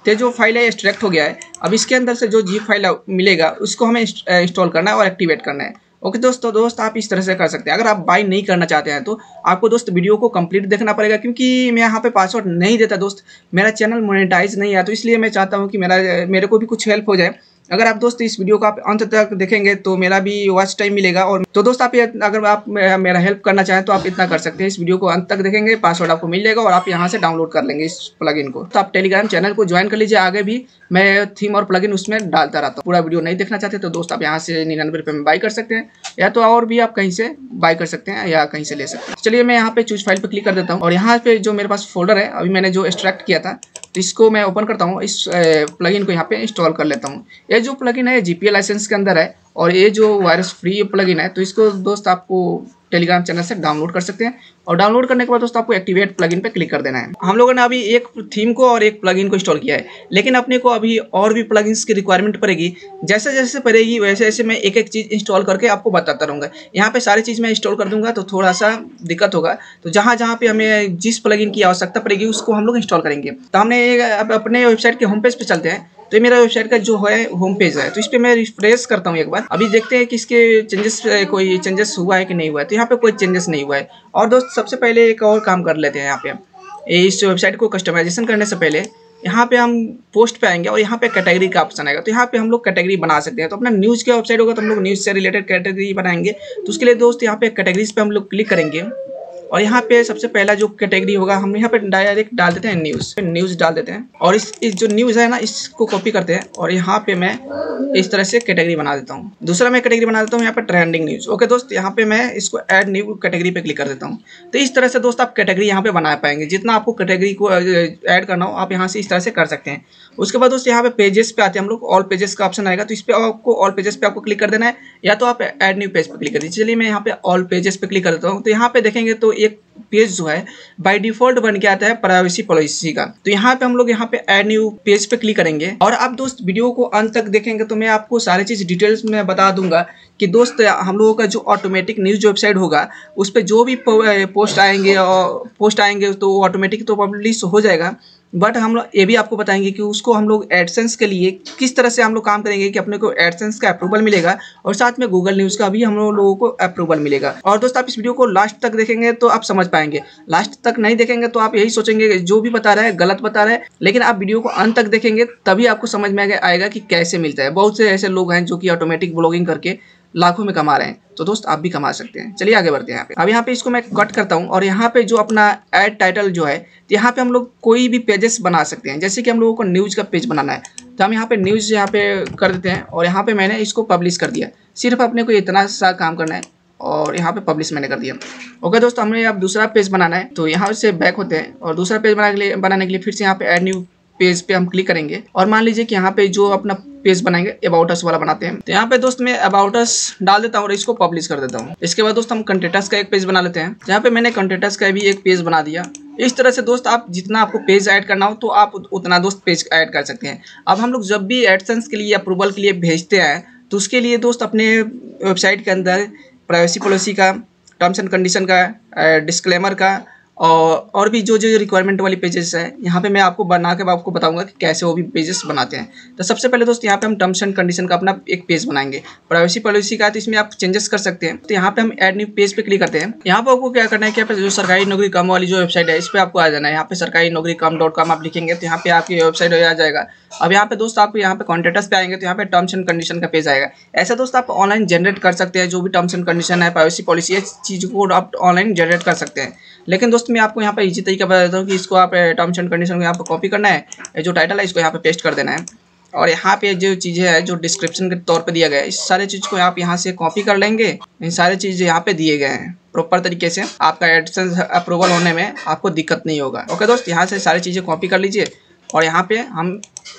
तो जो फ़ाइल है एक्स्ट्रैक्ट हो गया है। अब इसके अंदर से जो जी फ़ाइल मिलेगा, उसको हमें इंस्टॉल करना है और एक्टिवेट करना है। ओके दोस्तों दोस्त आप इस तरह से कर सकते हैं। अगर आप बाई नहीं करना चाहते हैं तो आपको दोस्त वीडियो को कंप्लीट देखना पड़ेगा, क्योंकि मैं यहाँ पे पासवर्ड नहीं देता दोस्त। मेरा चैनल मोनेटाइज नहीं है तो इसलिए मैं चाहता हूँ कि मेरा, मेरे को भी कुछ हेल्प हो जाए। अगर आप दोस्त इस वीडियो को आप अंत तक देखेंगे तो मेरा भी वॉच टाइम मिलेगा और तो दोस्त आप अगर आप मेरा हेल्प करना चाहें तो आप इतना कर सकते हैं। इस वीडियो को अंत तक देखेंगे पासवर्ड आपको मिल जाएगा और आप यहाँ से डाउनलोड कर लेंगे इस प्लगइन को। तो आप टेलीग्राम चैनल को ज्वाइन कर लीजिए, आगे भी मैं थीम और प्लगइन उसमें डालता रहता हूँ। पूरा वीडियो नहीं देखना चाहते तो दोस्त आप यहाँ से निन्यानवे रुपये में बाई कर सकते हैं, या तो और भी आप कहीं से बाई कर सकते हैं या कहीं से ले सकते हैं। चलिए मैं यहाँ पे चूज़ फ़ाइल पर क्लिक कर देता हूँ और यहाँ पे जो मेरे पास फोल्डर है, अभी मैंने जो एक्सट्रैक्ट किया था तो इसको मैं ओपन करता हूँ, इस प्लगइन को यहाँ पे इंस्टॉल कर लेता हूँ। ये जो प्लगइन है जीपीए लाइसेंस के अंदर है और ये जो वायरस फ्री प्लगइन है तो इसको दोस्त आपको टेलीग्राम चैनल से डाउनलोड कर सकते हैं। और डाउनलोड करने के बाद दोस्तों आपको एक्टिवेट प्लगइन पे क्लिक कर देना है। हम लोगों ने अभी एक थीम को और एक प्लगइन को इंस्टॉल किया है, लेकिन अपने को अभी और भी प्लगइन्स की रिक्वायरमेंट पड़ेगी। जैसे जैसे पड़ेगी, वैसे वैसे मैं एक एक चीज़ इंस्टॉल करके आपको बताता रहूँगा। यहाँ पर सारी चीज़ मैं इंस्टॉल कर दूँगा तो थोड़ा सा दिक्कत होगा। तो जहाँ जहाँ पर हमें जिस प्लगइन की आवश्यकता पड़ेगी, उसको हम लोग इंस्टॉल करेंगे। तो हमने अपने वेबसाइट के होम पेज पे चलते हैं। तो ये मेरा वेबसाइट का जो है होम पेज है। तो इस पर मैं रिफ्रेश करता हूँ एक बार। अभी देखते हैं कि इसके चेंजेस कोई चेंजेस हुआ है कि नहीं हुआ है। तो यहाँ पे कोई चेंजेस नहीं हुआ है। और दोस्त, सबसे पहले एक और काम कर लेते हैं यहाँ पे। इस वेबसाइट को कस्टमाइजेशन करने से पहले यहाँ पे हम पोस्ट पे आएँगे और यहाँ पे कैटेगरी का ऑप्शन आएगा। तो यहाँ पे हम लोग कैटेगरी बना सकते हैं। तो अपना न्यूज़ का वेबसाइट होगा तो हम लोग न्यूज़ से रिलेटेड कैटेगरी बनाएँगे। तो उसके लिए दोस्त, यहाँ पे कैटेगरीज पे हम लोग क्लिक करेंगे। और यहाँ पे सबसे पहला जो कैटेगरी होगा, हम यहाँ पे डायरेक्ट डाल देते हैं न्यूज़ न्यूज़ डाल देते हैं। और इस इस जो न्यूज़ है ना, इसको कॉपी करते हैं और यहाँ पे मैं इस तरह से कैटेगरी बना देता हूँ। दूसरा मैं कैटेगरी बना देता हूँ, यहाँ पे ट्रेंडिंग न्यूज़ ओके दोस्त, यहाँ पे मैं इसको एड न्यू कैटेगरी पे क्लिक कर देता हूँ। तो इस तरह से दोस्त आप कैटेगरी यहाँ पे बना पाएँगे। जितना आपको कैटेगरी को ऐड करना हो, आप यहाँ से इस तरह से कर सकते हैं। उसके बाद दोस्त यहाँ पे पेजेस पे आते हैं हम लोग ऑल पेजेस का ऑप्शन आएगा। तो इस पर आपको ऑल पेजेस पे आपको क्लिक कर देना है, या तो आप ऐड न्यू पेज पे क्लिक कर दीजिए। चलिए मैं यहाँ पे ऑल पेजेस पे क्लिक कर देता हूँ। तो यहाँ पे देखेंगे तो एक पेज जो है बाय डिफ़ॉल्ट बन के आता है प्राइवेसी पॉलिसी का। तो यहाँ पे हम लोग यहाँ पे एड न्यू पेज पे क्लिक करेंगे। और आप दोस्त वीडियो को अंत तक देखेंगे तो मैं आपको सारी चीज़ डिटेल्स में बता दूँगा कि दोस्त हम लोगों का जो ऑटोमेटिक न्यूज़ वेबसाइट होगा, उस पर जो भी पोस्ट आएँगे और पोस्ट आएँगे तो ऑटोमेटिक तो पब्लिश हो जाएगा। बट हम लोग, ये भी आपको बताएँगे कि उसको हम लोग एडसेंस के लिए किस तरह से हम लोग काम करेंगे कि अपने को एडसेंस का अप्रूवल मिलेगा और साथ में गूगल न्यूज़ का भी हम लोगों को अप्रूवल मिलेगा। और दोस्त, आप इस वीडियो को लास्ट तक देखेंगे तो आप समझ पाएँगे। लास्ट तक नहीं देखेंगे तो आप यही सोचेंगे जो भी बता रहा है, गलत बता रहा है। लेकिन आप वीडियो को अंत तक देखेंगे, तभी आपको समझ में आएगा कि कैसे मिलता है। बहुत से ऐसे लोग हैं जो कि ऑटोमेटिक ब्लॉगिंग करके लाखों में कमा रहे हैं तो दोस्त आप भी कमा सकते हैं। चलिए आगे बढ़ते हैं यहाँ पे। अब यहाँ पे इसको मैं कट करता हूँ और यहाँ पे जो अपना एड टाइटल जो है तो यहाँ पे हम लोग कोई भी पेजेस बना सकते हैं। जैसे कि हम लोगों को न्यूज़ का पेज बनाना है तो हम यहाँ पे न्यूज़ यहाँ पे कर देते हैं और यहाँ पे मैंने इसको पब्लिश कर दिया। सिर्फ़ अपने को इतना सा काम करना है और यहाँ पे पब्लिश मैंने कर दिया। ओके दोस्तों हमें अब दूसरा पेज बनाना है तो यहाँ से बैक होते हैं और दूसरा पेज बनाने के लिए बनाने के लिए फिर से यहाँ पे एड न्यू पेज पे हम क्लिक करेंगे। और मान लीजिए कि यहाँ पे जो अपना पेज बनाएँगे अबाउटस वाला बनाते हैं। तो यहाँ पे दोस्त मैं अबाउटस डाल देता हूँ और इसको पब्लिश कर देता हूँ। इसके बाद दोस्त हम कंटेटस का एक पेज बना लेते हैं। यहाँ पे मैंने कंटेटस का भी एक पेज बना दिया। इस तरह से दोस्त आप जितना आपको पेज ऐड करना हो तो आप उतना दोस्त पेज ऐड कर सकते हैं। अब हम लोग जब भी एडसेंस के लिए अप्रूवल के लिए भेजते हैं तो उसके लिए दोस्त अपने वेबसाइट के अंदर प्राइवेसी पॉलिसी का टर्म्स एंड कंडीशन का डिस्क्लेमर का और और भी जो जो रिक्वायरमेंट वाली पेजेस है यहाँ पे मैं आपको बना के आपको बताऊँगा कि कैसे वो भी पेजेस बनाते हैं तो सबसे पहले दोस्त यहाँ पे हम टर्म्स एंड कंडीशन का अपना एक पेज बनाएँगे प्राइवेसी पॉलिसी का तो इसमें आप चेंजेस कर सकते हैं तो यहाँ पे हम एड न्यू पेज पे क्लिक करते हैं यहाँ पर आपको क्या करना है कि यहाँ पे जो सरकारी नौकरी कम वाली जो वेबसाइट है इस पर आपको आ जाना है यहाँ पे सरकारी नौकरी कम डॉट कॉम आप लिखेंगे तो यहाँ पे आपकी वेबसाइट आ जाएगा अब यहाँ पे दोस्त आप यहाँ पे कॉन्टेक्टस पे आएँगे तो यहाँ पे टर्म्स एंड कंडीशन का पेज आएगा ऐसा दोस्त आप ऑनलाइन जनरेट कर सकते हैं जो भी टर्म्स एंड कंडीशन है प्राइवेसी पॉलिसी है चीज़ को आप ऑनलाइन जनरेट कर सकते हैं लेकिन दोस्त मैं आपको यहाँ पर इजी तरीका बता देता हूँ कि इसको आप टर्म्स एंड कंडीशन को यहाँ पर कॉपी करना है जो टाइटल है इसको यहाँ पे पेस्ट कर देना है। और यहाँ पे जो चीज़ें है जो डिस्क्रिप्शन के तौर पे दिया गया है इस सारे चीज़ को आप यहाँ से कॉपी कर लेंगे इन सारे चीज़ यहाँ पे दिए गए हैं प्रॉपर तरीके से। आपका एडसेंस अप्रूवल होने में आपको दिक्कत नहीं होगा। ओके दोस्त यहाँ से सारी चीज़ें कॉपी कर लीजिए और यहाँ पे हम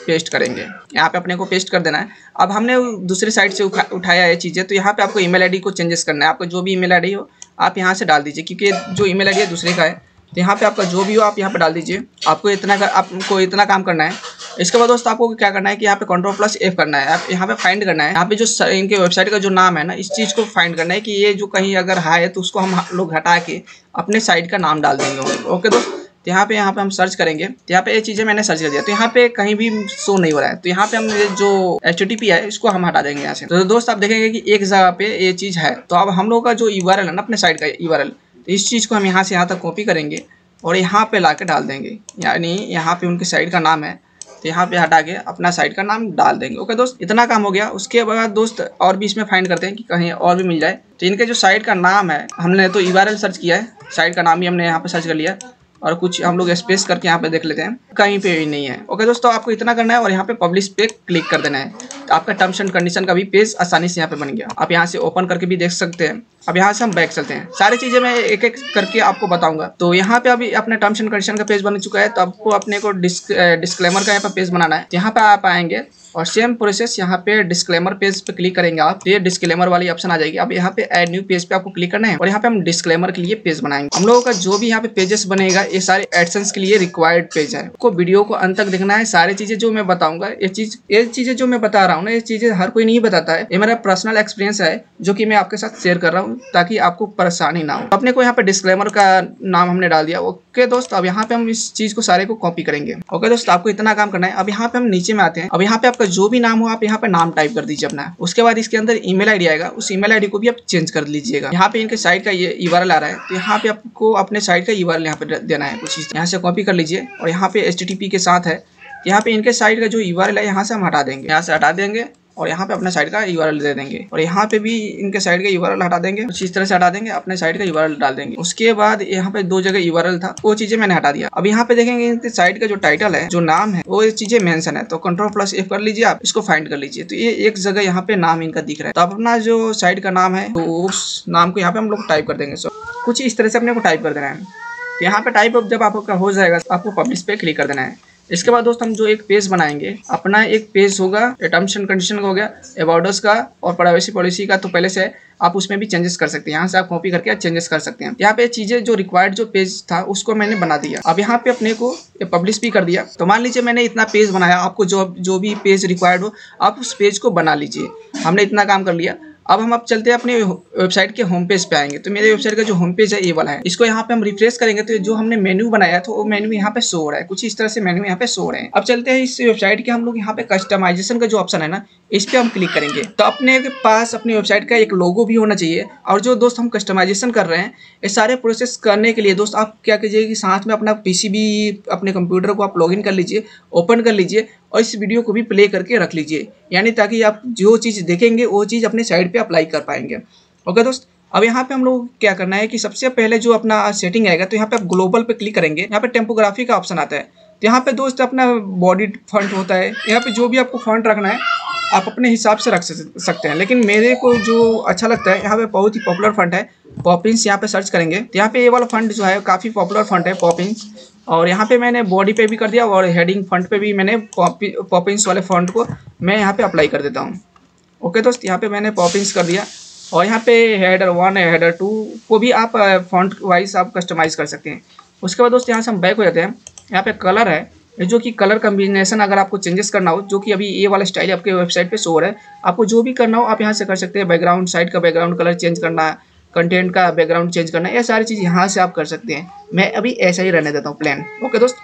पेस्ट करेंगे। यहाँ पे अपने को पेस्ट कर देना है। अब हमने दूसरी साइड से उठा, उठाया ये चीज़ें तो यहाँ पे आपको ईमेल आईडी को चेंजेस करना है। आपको जो भी ईमेल आईडी हो आप यहाँ से डाल दीजिए क्योंकि जो ई मेल है दूसरे का है। तो यहाँ पर आपका जो भी हो आप यहाँ पर डाल दीजिए। आपको इतना कर, आपको इतना काम करना है। इसके बाद दोस्तों आपको क्या करना है कि यहाँ पे कंट्रोल प्लस एफ़ करना है। आप यहाँ पे फाइंड करना है। यहाँ पे जो इनके वेबसाइट का जो नाम है ना इस चीज़ को फाइंड करना है कि ये जो कहीं अगर है तो उसको हम लोग हटा के अपने साइट का नाम डाल देंगे। ओके दोस्त? तो यहाँ पे यहाँ पे हम सर्च करेंगे तो यहाँ पे ये चीज़ें मैंने सर्च कर दिया। तो यहाँ पे कहीं भी शो नहीं हो रहा है। तो यहाँ पे हम जो एच है, इसको हम हटा देंगे यहाँ से। तो दोस्त, आप देखेंगे कि एक जगह पे ये चीज़ है। तो अब हम लोग का जो यू है ना, अपने साइड का यू तो इस चीज़ को हम यहाँ से यहाँ तक कॉपी करेंगे और यहाँ पे ला डाल देंगे। यानी यहाँ पे उनके साइड का नाम है तो यहाँ पे हटा के अपना साइट का नाम डाल देंगे। ओके दोस्त, इतना काम हो गया। उसके बाद दोस्त, और भी इसमें फाइंड करते हैं कि कहीं और भी मिल जाए। तो इनके जो साइट का नाम है, हमने तो यू सर्च किया है। साइट का नाम भी हमने यहाँ पे सर्च कर लिया। और कुछ हम लोग स्पेस करके यहाँ पे देख लेते हैं। कहीं पे भी नहीं है। ओके दोस्तों, आपको इतना करना है और यहाँ पे पब्लिश पे क्लिक कर देना है। तो आपका टर्म्स एंड कंडीशन का भी पेज आसानी से यहाँ पे बन गया। आप यहाँ से ओपन करके भी देख सकते हैं। अब यहाँ से हम बैक चलते हैं। सारी चीज़ें मैं एक एक करके आपको बताऊँगा। तो यहाँ पे अभी अपने टर्म्स एंड कंडीशन का पेज बन चुका है। तो आपको अपने को डिस्क डिस्क्लेमर का यहाँ पे पेज बनाना है। यहाँ पे आप आएँगे। और सेम प्रोसेस यहाँ पे डिस्क्लेमर पेज पे क्लिक करेंगे आप तो ये डिस्क्लेमर वाली ऑप्शन आ जाएगी। अब यहाँ पे एड न्यू पेज पे आपको क्लिक करना है और यहाँ पे हम डिस्क्लेमर के लिए पेज बनाएँगे। हम लोगों का जो भी यहाँ पे पेजेस बनेगा, ये सारे एडसेंस के लिए रिक्वायर्ड पेज है। आपको वीडियो को अंत तक देखना है, सारी चीज़ें जो मैं बताऊँगा, ये चीज़, ये चीज़ें जो मैं बता रहा हूँ ना, ये चीज़ें हर कोई नहीं बताता है। ये मेरा पर्सनल एक्सपीरियंस है, जो की मैं आपके साथ शेयर कर रहा हूँ, ताकि आपको परेशानी ना हो। अपने को यहाँ पे डिस्क्लेमर का नाम हमने डाल दिया ओके दोस्त, अब यहाँ पे हम इस चीज़ को सारे को कॉपी करेंगे। ओके दोस्त, आपको इतना काम करना है। अब यहाँ पे हम नीचे में आते हैं। अब यहाँ पे आपका जो भी नाम हो, आप यहाँ पे नाम टाइप कर दीजिए अपना। उसके बाद इसके अंदर ईमेल आईडी आएगा। उस ईमेल आईडी को भी आप चेंज कर लीजिएगा। यहाँ पे इनके साइट का ये ईवारल आ रहा है। तो यहाँ पे आपको अपने साइट का ईवारल यहाँ पे देना है। कुछ चीज़ यहाँ से कॉपी कर लीजिए और यहाँ पे एच के साथ है। यहाँ पे इनके साइट का जो ईवारल है, यहाँ से हम हटा देंगे। यहाँ से हटा देंगे। और यहाँ पे अपने साइड का यू दे देंगे। और यहाँ पे भी इनके साइड का यूआरएल हटा देंगे। कुछ इस तरह से हटा देंगे, अपने साइड का यूआरएल डाल देंगे। उसके बाद यहाँ पे दो जगह यूआरएल था, वो चीज़ें मैंने हटा दिया। अब यहाँ पे देखेंगे इनके साइड का जो टाइटल है, जो नाम है, वो चीज़ें मेंशन है। तो कंट्रोल प्लस एफ़ कर लीजिए आप, इसको फाइंड कर लीजिए। तो ये एक जगह यहाँ पे नाम इनका दिख रहा है। तो अपना जो साइड का नाम है तो उस नाम को यहाँ पे हम लोग टाइप कर देंगे। सो कुछ इस तरह से अपने को टाइप कर देना है। तो यहाँ पे टाइप जब आपका हो जाएगा, आपको पब्लिश पे क्लिक कर देना है। इसके बाद दोस्त, हम जो एक पेज बनाएँगे, अपना एक पेज होगा टर्म्स एंड कंडीशन का हो गया अबाउडर्स का और प्राइवेसी पॉलिसी का तो पहले से आप उसमें भी चेंजेस कर सकते हैं। यहाँ से आप कॉपी करके चेंजेस कर सकते हैं। यहाँ पे चीज़ें जो रिक्वायर्ड जो पेज था, उसको मैंने बना दिया। अब यहाँ पे अपने को पब्लिश भी कर दिया। तो मान लीजिए मैंने इतना पेज बनाया, आपको जो जो भी पेज रिक्वायर्ड हो, आप उस पेज को बना लीजिए। हमने इतना काम कर लिया। अब हम अब चलते हैं अपने वेबसाइट के होम पेज पे आएँगे। तो मेरे वेबसाइट का जो होम पेज है, ये वाला है। इसको यहाँ पे हम रिफ्रेश करेंगे तो जो हमने मेन्यू बनाया था, वो मेन्यू यहाँ पे हो रहा है। कुछ इस तरह से मेन्यू यहाँ पे शो रहे हैं। अब चलते हैं इस वेबसाइट के हम लोग यहाँ पे कस्टमाइजेशन का जो ऑप्शन है ना, इस पर हम क्लिक करेंगे। तो अपने पास, अपनी वेबसाइट का एक लोगो भी होना चाहिए। और जो दोस्त हम कस्टमाइजेशन कर रहे हैं, ये सारे प्रोसेस करने के लिए, दोस्त आप क्या कीजिए कि साथ में अपना पीसीबी अपने कंप्यूटर को आप लॉगिन कर लीजिए ओपन कर लीजिए। और इस वीडियो को भी प्ले करके रख लीजिए। यानी ताकि आप जो चीज़ देखेंगे, वो चीज़ अपने साइड पे अप्लाई कर पाएँगे। ओके दोस्त? अब यहाँ पे हम लोग क्या करना है कि सबसे पहले जो अपना सेटिंग आएगा तो यहाँ पे आप ग्लोबल पे क्लिक करेंगे। यहाँ पे टेम्पोग्राफी का ऑप्शन आता है। तो यहाँ पे दोस्त अपना बॉडी फंड होता है। यहाँ पे जो भी आपको फंड रखना है, आप अपने हिसाब से रख सकते हैं। लेकिन मेरे को जो अच्छा लगता है, यहाँ पे बहुत ही पॉपुलर फंड है पॉपिंस यहाँ पे सर्च करेंगे। तो यहाँ पे ये वाला फंड जो है, काफ़ी पॉपुलर फंड है पॉपिंस और यहाँ पे मैंने बॉडी पे भी कर दिया और हेडिंग फंड पे भी मैंने पॉपिंग्स वाले फंड को मैं यहाँ पे अप्लाई कर देता हूँ। ओके दोस्त, यहाँ पे मैंने पॉपिंग्स कर दिया और यहाँ पे हेडर वन हेडर टू को भी आप फंड वाइज आप कस्टमाइज कर सकते हैं। उसके बाद दोस्त, यहाँ से हम बैक हो जाते हैं। यहाँ पे कलर है जो कि कलर कम्बिनेशन अगर आपको चेंजेस करना हो, जो कि अभी ये वाला स्टाइल आपके वेबसाइट पे शो हो रहा है, आपको जो भी करना हो, आप यहाँ से कर सकते हैं। बैकग्राउंड साइड का बैकग्राउंड कलर चेंज करना है कंटेंट का बैकग्राउंड चेंज करना है ये सारी चीज़ यहाँ से आप कर सकते हैं। मैं अभी ऐसा ही रहने देता हूँ प्लान ओके दोस्त?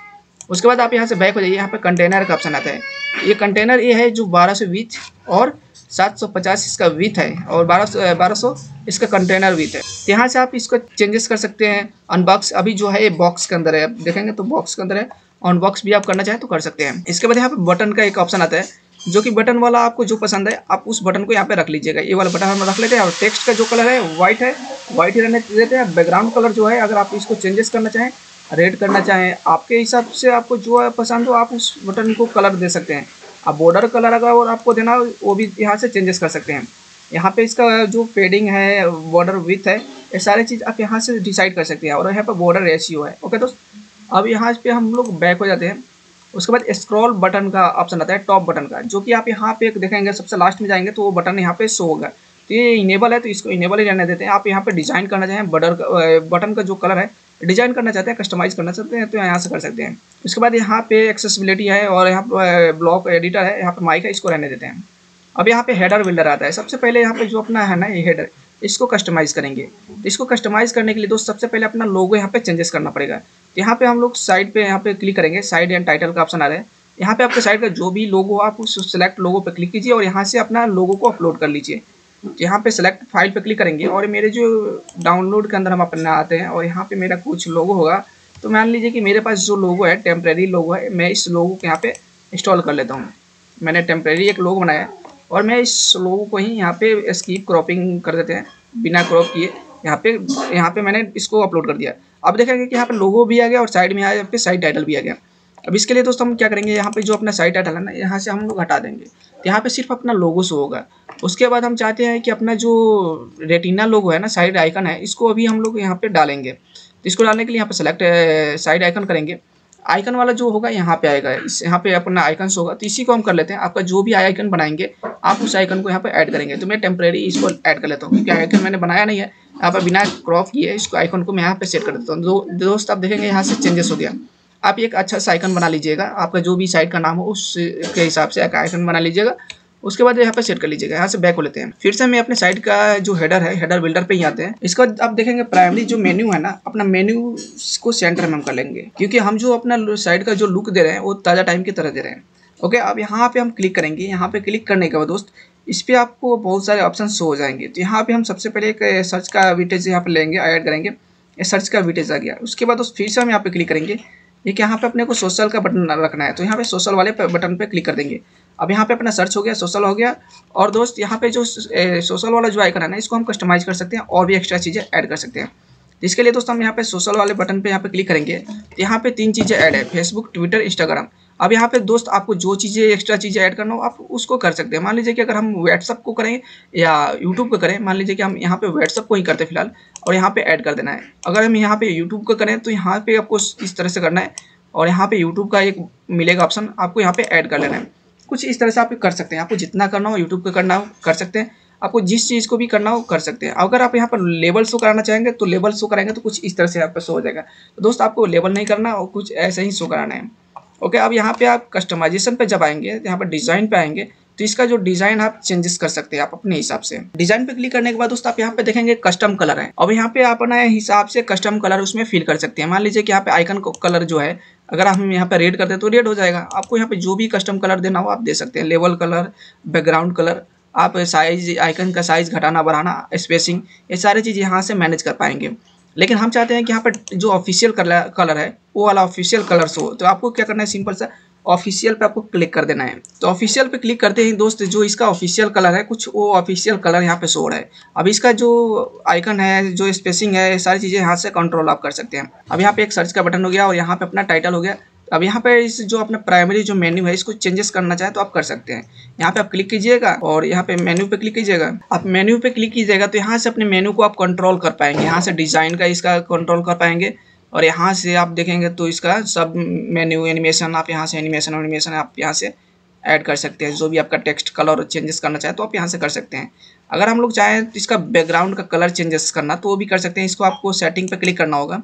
उसके बाद आप यहाँ से बैक हो जाइए, यहाँ पर कंटेनर का ऑप्शन आता है। ये कंटेनर ये है जो बारह सौ बीच और सात सौ पचास इसका विथ है और बारह सौ बारह सौ इसका कंटेनर विथ है। यहाँ से आप इसको चेंजेस कर सकते हैं अनबॉक्स अभी जो है ये बॉक्स के अंदर है, आप देखेंगे तो बॉक्स के अंदर है अनबॉक्स भी आप करना चाहें तो कर सकते हैं। इसके बाद यहाँ पे बटन का एक ऑप्शन आता है जो कि बटन वाला आपको जो पसंद है, आप उस बटन को यहाँ पे रख लीजिएगा। ये वाला बटन हम रख लेते हैं और टेक्स्ट का जो कलर है व्हाइट है। व्हाइट ही रहने देते हैं। बैकग्राउंड कलर जो है, अगर आप इसको चेंजेस करना चाहें रेड करना चाहें, आपके हिसाब से आपको जो है पसंद हो, आप उस बटन को कलर दे सकते हैं। अब बॉर्डर कलर अगर और आपको देना हो, वो भी यहाँ से चेंजेस कर सकते हैं। यहाँ पे इसका जो पेडिंग है बॉर्डर विथ है, ये सारी चीज़ आप यहाँ से डिसाइड कर सकते हैं। और यहाँ पर बॉर्डर रेशियो है। ओके दोस्त, अब यहाँ पे हम लोग बैक हो जाते हैं। उसके बाद स्क्रॉल बटन का ऑप्शन आता है टॉप बटन का, जो कि आप यहाँ पे एक देखेंगे, सबसे लास्ट में जाएँगे तो वो बटन यहाँ पे शो होगा। तो ये इनेबल है तो इसको इनेबल ही रहने देते हैं। आप यहाँ पे डिज़ाइन करना चाहें बटर बटन का जो कलर है डिज़ाइन करना चाहते हैं कस्टमाइज करना चाहते हैं तो यहाँ से कर सकते हैं। उसके बाद यहाँ पे एक्सेसिबिलिटी है, और यहाँ पे ब्लॉक एडिटर है, यहाँ पर माइक है, इसको रहने देते हैं। अब यहाँ पे हेडर बिल्डर आता है। सबसे पहले यहाँ पे जो अपना है ना, ये हेडर इसको कस्टमाइज करेंगे। तो इसको कस्टमाइज करने के लिए दोस्त, सबसे पहले अपना लोगो यहाँ पे चेंजेस करना पड़ेगा। तो यहाँ पे हम लोग साइड पे यहाँ पे क्लिक करेंगे। साइड एंड टाइटल का ऑप्शन आ रहा है। यहाँ पे आपके साइड का जो भी लोगो आप उस सेलेक्ट लोगो पे क्लिक कीजिए और यहाँ से अपना लोगो को अपलोड कर लीजिए। यहाँ पे सेलेक्ट फ़ाइल पे क्लिक करेंगे और मेरे जो डाउनलोड के अंदर हम अपने आते हैं और यहाँ पे मेरा कुछ लोगो होगा। तो मान लीजिए कि मेरे पास जो लोगो है टेम्प्रेरी लोगो है, मैं इस लोगो को यहाँ पे इंस्टॉल कर लेता हूँ। मैंने टेम्प्रेरी एक लोगो बनाया। और मैं इस लोगो को ही यहाँ पे स्कीप क्रॉपिंग कर देते हैं, बिना क्रॉप किए। यहाँ पे यहाँ पे मैंने इसको अपलोड कर दिया। अब देखेंगे कि यहाँ पे लोगो भी आ गया और साइड में आया पे साइड टाइटल भी आ गया। अब इसके लिए दोस्तों हम क्या करेंगे? यहाँ पे जो अपना साइड टाइटल है ना, यहाँ से हम लोग हटा देंगे। तो यहाँ पे सिर्फ़ अपना लोगो शो होगा। उसके बाद हम चाहते हैं कि अपना जो रेटिना लोगो है ना साइड आइकन है, इसको अभी हम लोग यहाँ पे डालेंगे। तो इसको डालने के लिए यहाँ पे सेलेक्ट साइड आइकन करेंगे। आइकन वाला जो होगा यहाँ पे आएगा। इस यहाँ पे अपना आइकन होगा तो इसी को हम कर लेते हैं। आपका जो भी आइकन बनाएँगे आप उस आइकन को यहाँ पे ऐड करेंगे। तो मैं टेम्प्रेरी इसको ऐड कर लेता हूँ क्योंकि आइकन मैंने बनाया नहीं है। यहाँ पर बिना क्रॉप किए इसको आइकन को मैं यहाँ पे सेट कर देता हूँ। दो, दोस्त आप देखेंगे यहाँ से चेंजेस हो गया। आप एक अच्छा सा आइकन बना लीजिएगा। आपका जो भी साइट का नाम हो उसके हिसाब से आइकन बना लीजिएगा। उसके बाद यहाँ पे सेट कर लीजिएगा, यहाँ से बैक हो लेते हैं। फिर से हमें अपने साइट का जो हेडर है हेडर बिल्डर पे ही आते हैं। इसका आप देखेंगे प्राइमरी जो मेन्यू है ना, अपना मेन्यू को सेंटर में हम कर लेंगे। क्योंकि हम जो अपना साइट का जो लुक दे रहे हैं, वो ताज़ा टाइम की तरह दे रहे हैं। ओके अब यहाँ पे हम क्लिक करेंगे, यहाँ पे क्लिक करने के बाद दोस्त, इस पर आपको बहुत सारे ऑप्शन शो हो जाएँगे। तो यहाँ पे हम सबसे पहले एक सर्च का विटेज यहाँ पे लेंगे ऐड करेंगे। सर्च का विटेज आ गया। उसके बाद फिर से हम यहाँ पे क्लिक करेंगे। एक यहाँ पे अपने को सोशल का बटन रखना है तो यहाँ पे सोशल वाले बटन पे क्लिक कर देंगे। अब यहाँ पे अपना सर्च हो गया सोशल हो गया और दोस्त यहाँ पे जो सोशल वाला जो आइकन है ना इसको हम कस्टमाइज कर सकते हैं और भी एक्स्ट्रा चीज़ें ऐड कर सकते हैं तो इसके लिए दोस्त हम यहाँ पे सोशल वाले बटन पे यहाँ पे क्लिक करेंगे तो यहाँ पे तीन चीज़ें ऐड है फेसबुक ट्विटर इंस्टाग्राम अब यहाँ पे दोस्त आपको जो चीज़ें एक्स्ट्रा चीज़ें ऐड करना हो आप उसको कर सकते हैं मान लीजिए कि अगर हम व्हाट्सअप को करें या यूट्यूब को करें मान लीजिए कि हम यहाँ पे व्हाट्सअप को ही करते फ़िलहाल और यहाँ पे ऐड कर देना है अगर हम यहाँ पे यूट्यूब को करें तो यहाँ पे आपको इस तरह से करना है और यहाँ पे यूट्यूब का एक मिलेगा ऑप्शन आपको यहाँ पे ऐड कर लेना है कुछ इस तरह से आप कर सकते हैं। आपको जितना करना हो यूट्यूब पे करना हो, कर सकते हैं। आपको जिस चीज़ को भी करना हो, कर सकते हैं। अगर आप यहाँ पर लेबल शो कराना चाहेंगे तो लेबल शो कराएँगे तो कुछ इस तरह से आप शो हो जाएगा। तो दोस्त, आपको लेबल नहीं करना और कुछ ऐसे ही शो कराना है। ओके अब यहाँ पे आप कस्टमाइजेशन पे जब आएँगे, यहाँ पर डिज़ाइन पे आएँगे तो इसका जो डिज़ाइन आप चेंजेस कर सकते हैं आप अपने हिसाब से। डिज़ाइन पे क्लिक करने के बाद दोस्तों, आप यहाँ पे देखेंगे कस्टम कलर है। अब यहाँ पे आप अपने हिसाब से कस्टम कलर उसमें फिल कर सकते हैं। मान लीजिए कि यहाँ पे आइकन कलर जो है अगर हम यहाँ पर रेड करते हैं तो रेड हो जाएगा। आपको यहाँ पे जो भी कस्टम कलर देना हो आप दे सकते हैं। लेवल कलर बैकग्राउंड कलर आप साइज़ आइकन का साइज़ घटाना, बढ़ाना स्पेसिंग ये सारी चीज़ यहाँ से मैनेज कर पाएँगे। लेकिन हम चाहते हैं कि यहाँ पर जो ऑफिशियल कलर है, वो वाला ऑफिशियल कलर्स हो। तो आपको क्या करना है सिंपल सा ऑफिशियल पे आपको क्लिक कर देना है। तो ऑफिशियल पे क्लिक करते ही दोस्त, जो इसका ऑफिशियल कलर है, कुछ वो ऑफिशियल कलर यहाँ पे शो रहा है। अब इसका जो आइकन है, जो स्पेसिंग है सारी चीज़ें यहाँ से कंट्रोल आप कर सकते हैं। अब यहाँ पे एक सर्च का बटन हो गया और यहाँ पे अपना टाइटल हो गया। अब यहाँ पे इस जो अपना प्राइमरी जो मेन्यू है, इसको चेंजेस करना चाहे तो आप कर सकते हैं। यहाँ पे आप क्लिक कीजिएगा और यहाँ पे मेन्यू पे क्लिक कीजिएगा। आप मेन्यू पे क्लिक कीजिएगा तो यहाँ से अपने मेन्यू को आप कंट्रोल कर पाएँगे। यहाँ से डिज़ाइन का इसका कंट्रोल कर पाएँगे। और यहाँ से आप देखेंगे तो इसका सब मेन्यू एनिमेशन आप यहाँ से एनिमेशन एनिमेशन आप यहाँ से ऐड कर सकते हैं। जो भी आपका टेक्स्ट कलर चेंजेस करना चाहे तो आप यहाँ से कर सकते हैं। अगर हम लोग चाहें तो इसका बैकग्राउंड का कलर चेंजेस करना तो वो भी कर सकते हैं। इसको आपको सेटिंग पर क्लिक करना होगा।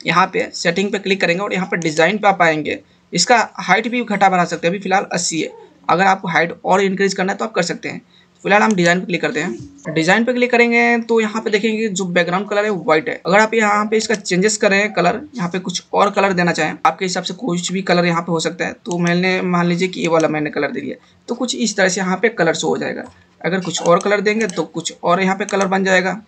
यहाँ पे सेटिंग पे क्लिक करेंगे और यहाँ पर डिज़ाइन पे आप आएँगे। इसका हाइट भी घटा बना सकते हैं। अभी फ़िलहाल अस्सी है। अगर आपको हाइट और इंक्रीज करना है तो आप कर सकते हैं। फ़िलहाल हम डिज़ाइन पे क्लिक करते हैं। डिज़ाइन पे क्लिक करेंगे तो यहाँ पे देखेंगे जो बैकग्राउंड कलर है वो व्हाइट है। अगर आप यहाँ पे इसका चेंजेस करें कलर यहाँ पे कुछ और कलर देना चाहें, आपके हिसाब से कुछ भी कलर यहाँ पे हो सकता है। तो मैंने, मान लीजिए कि ये वाला मैंने कलर दे दिया। तो कुछ इस तरह से यहाँ पे कलर शो हो जाएगा। अगर कुछ और कलर देंगे तो कुछ और यहाँ पे कलर बन जाएगा।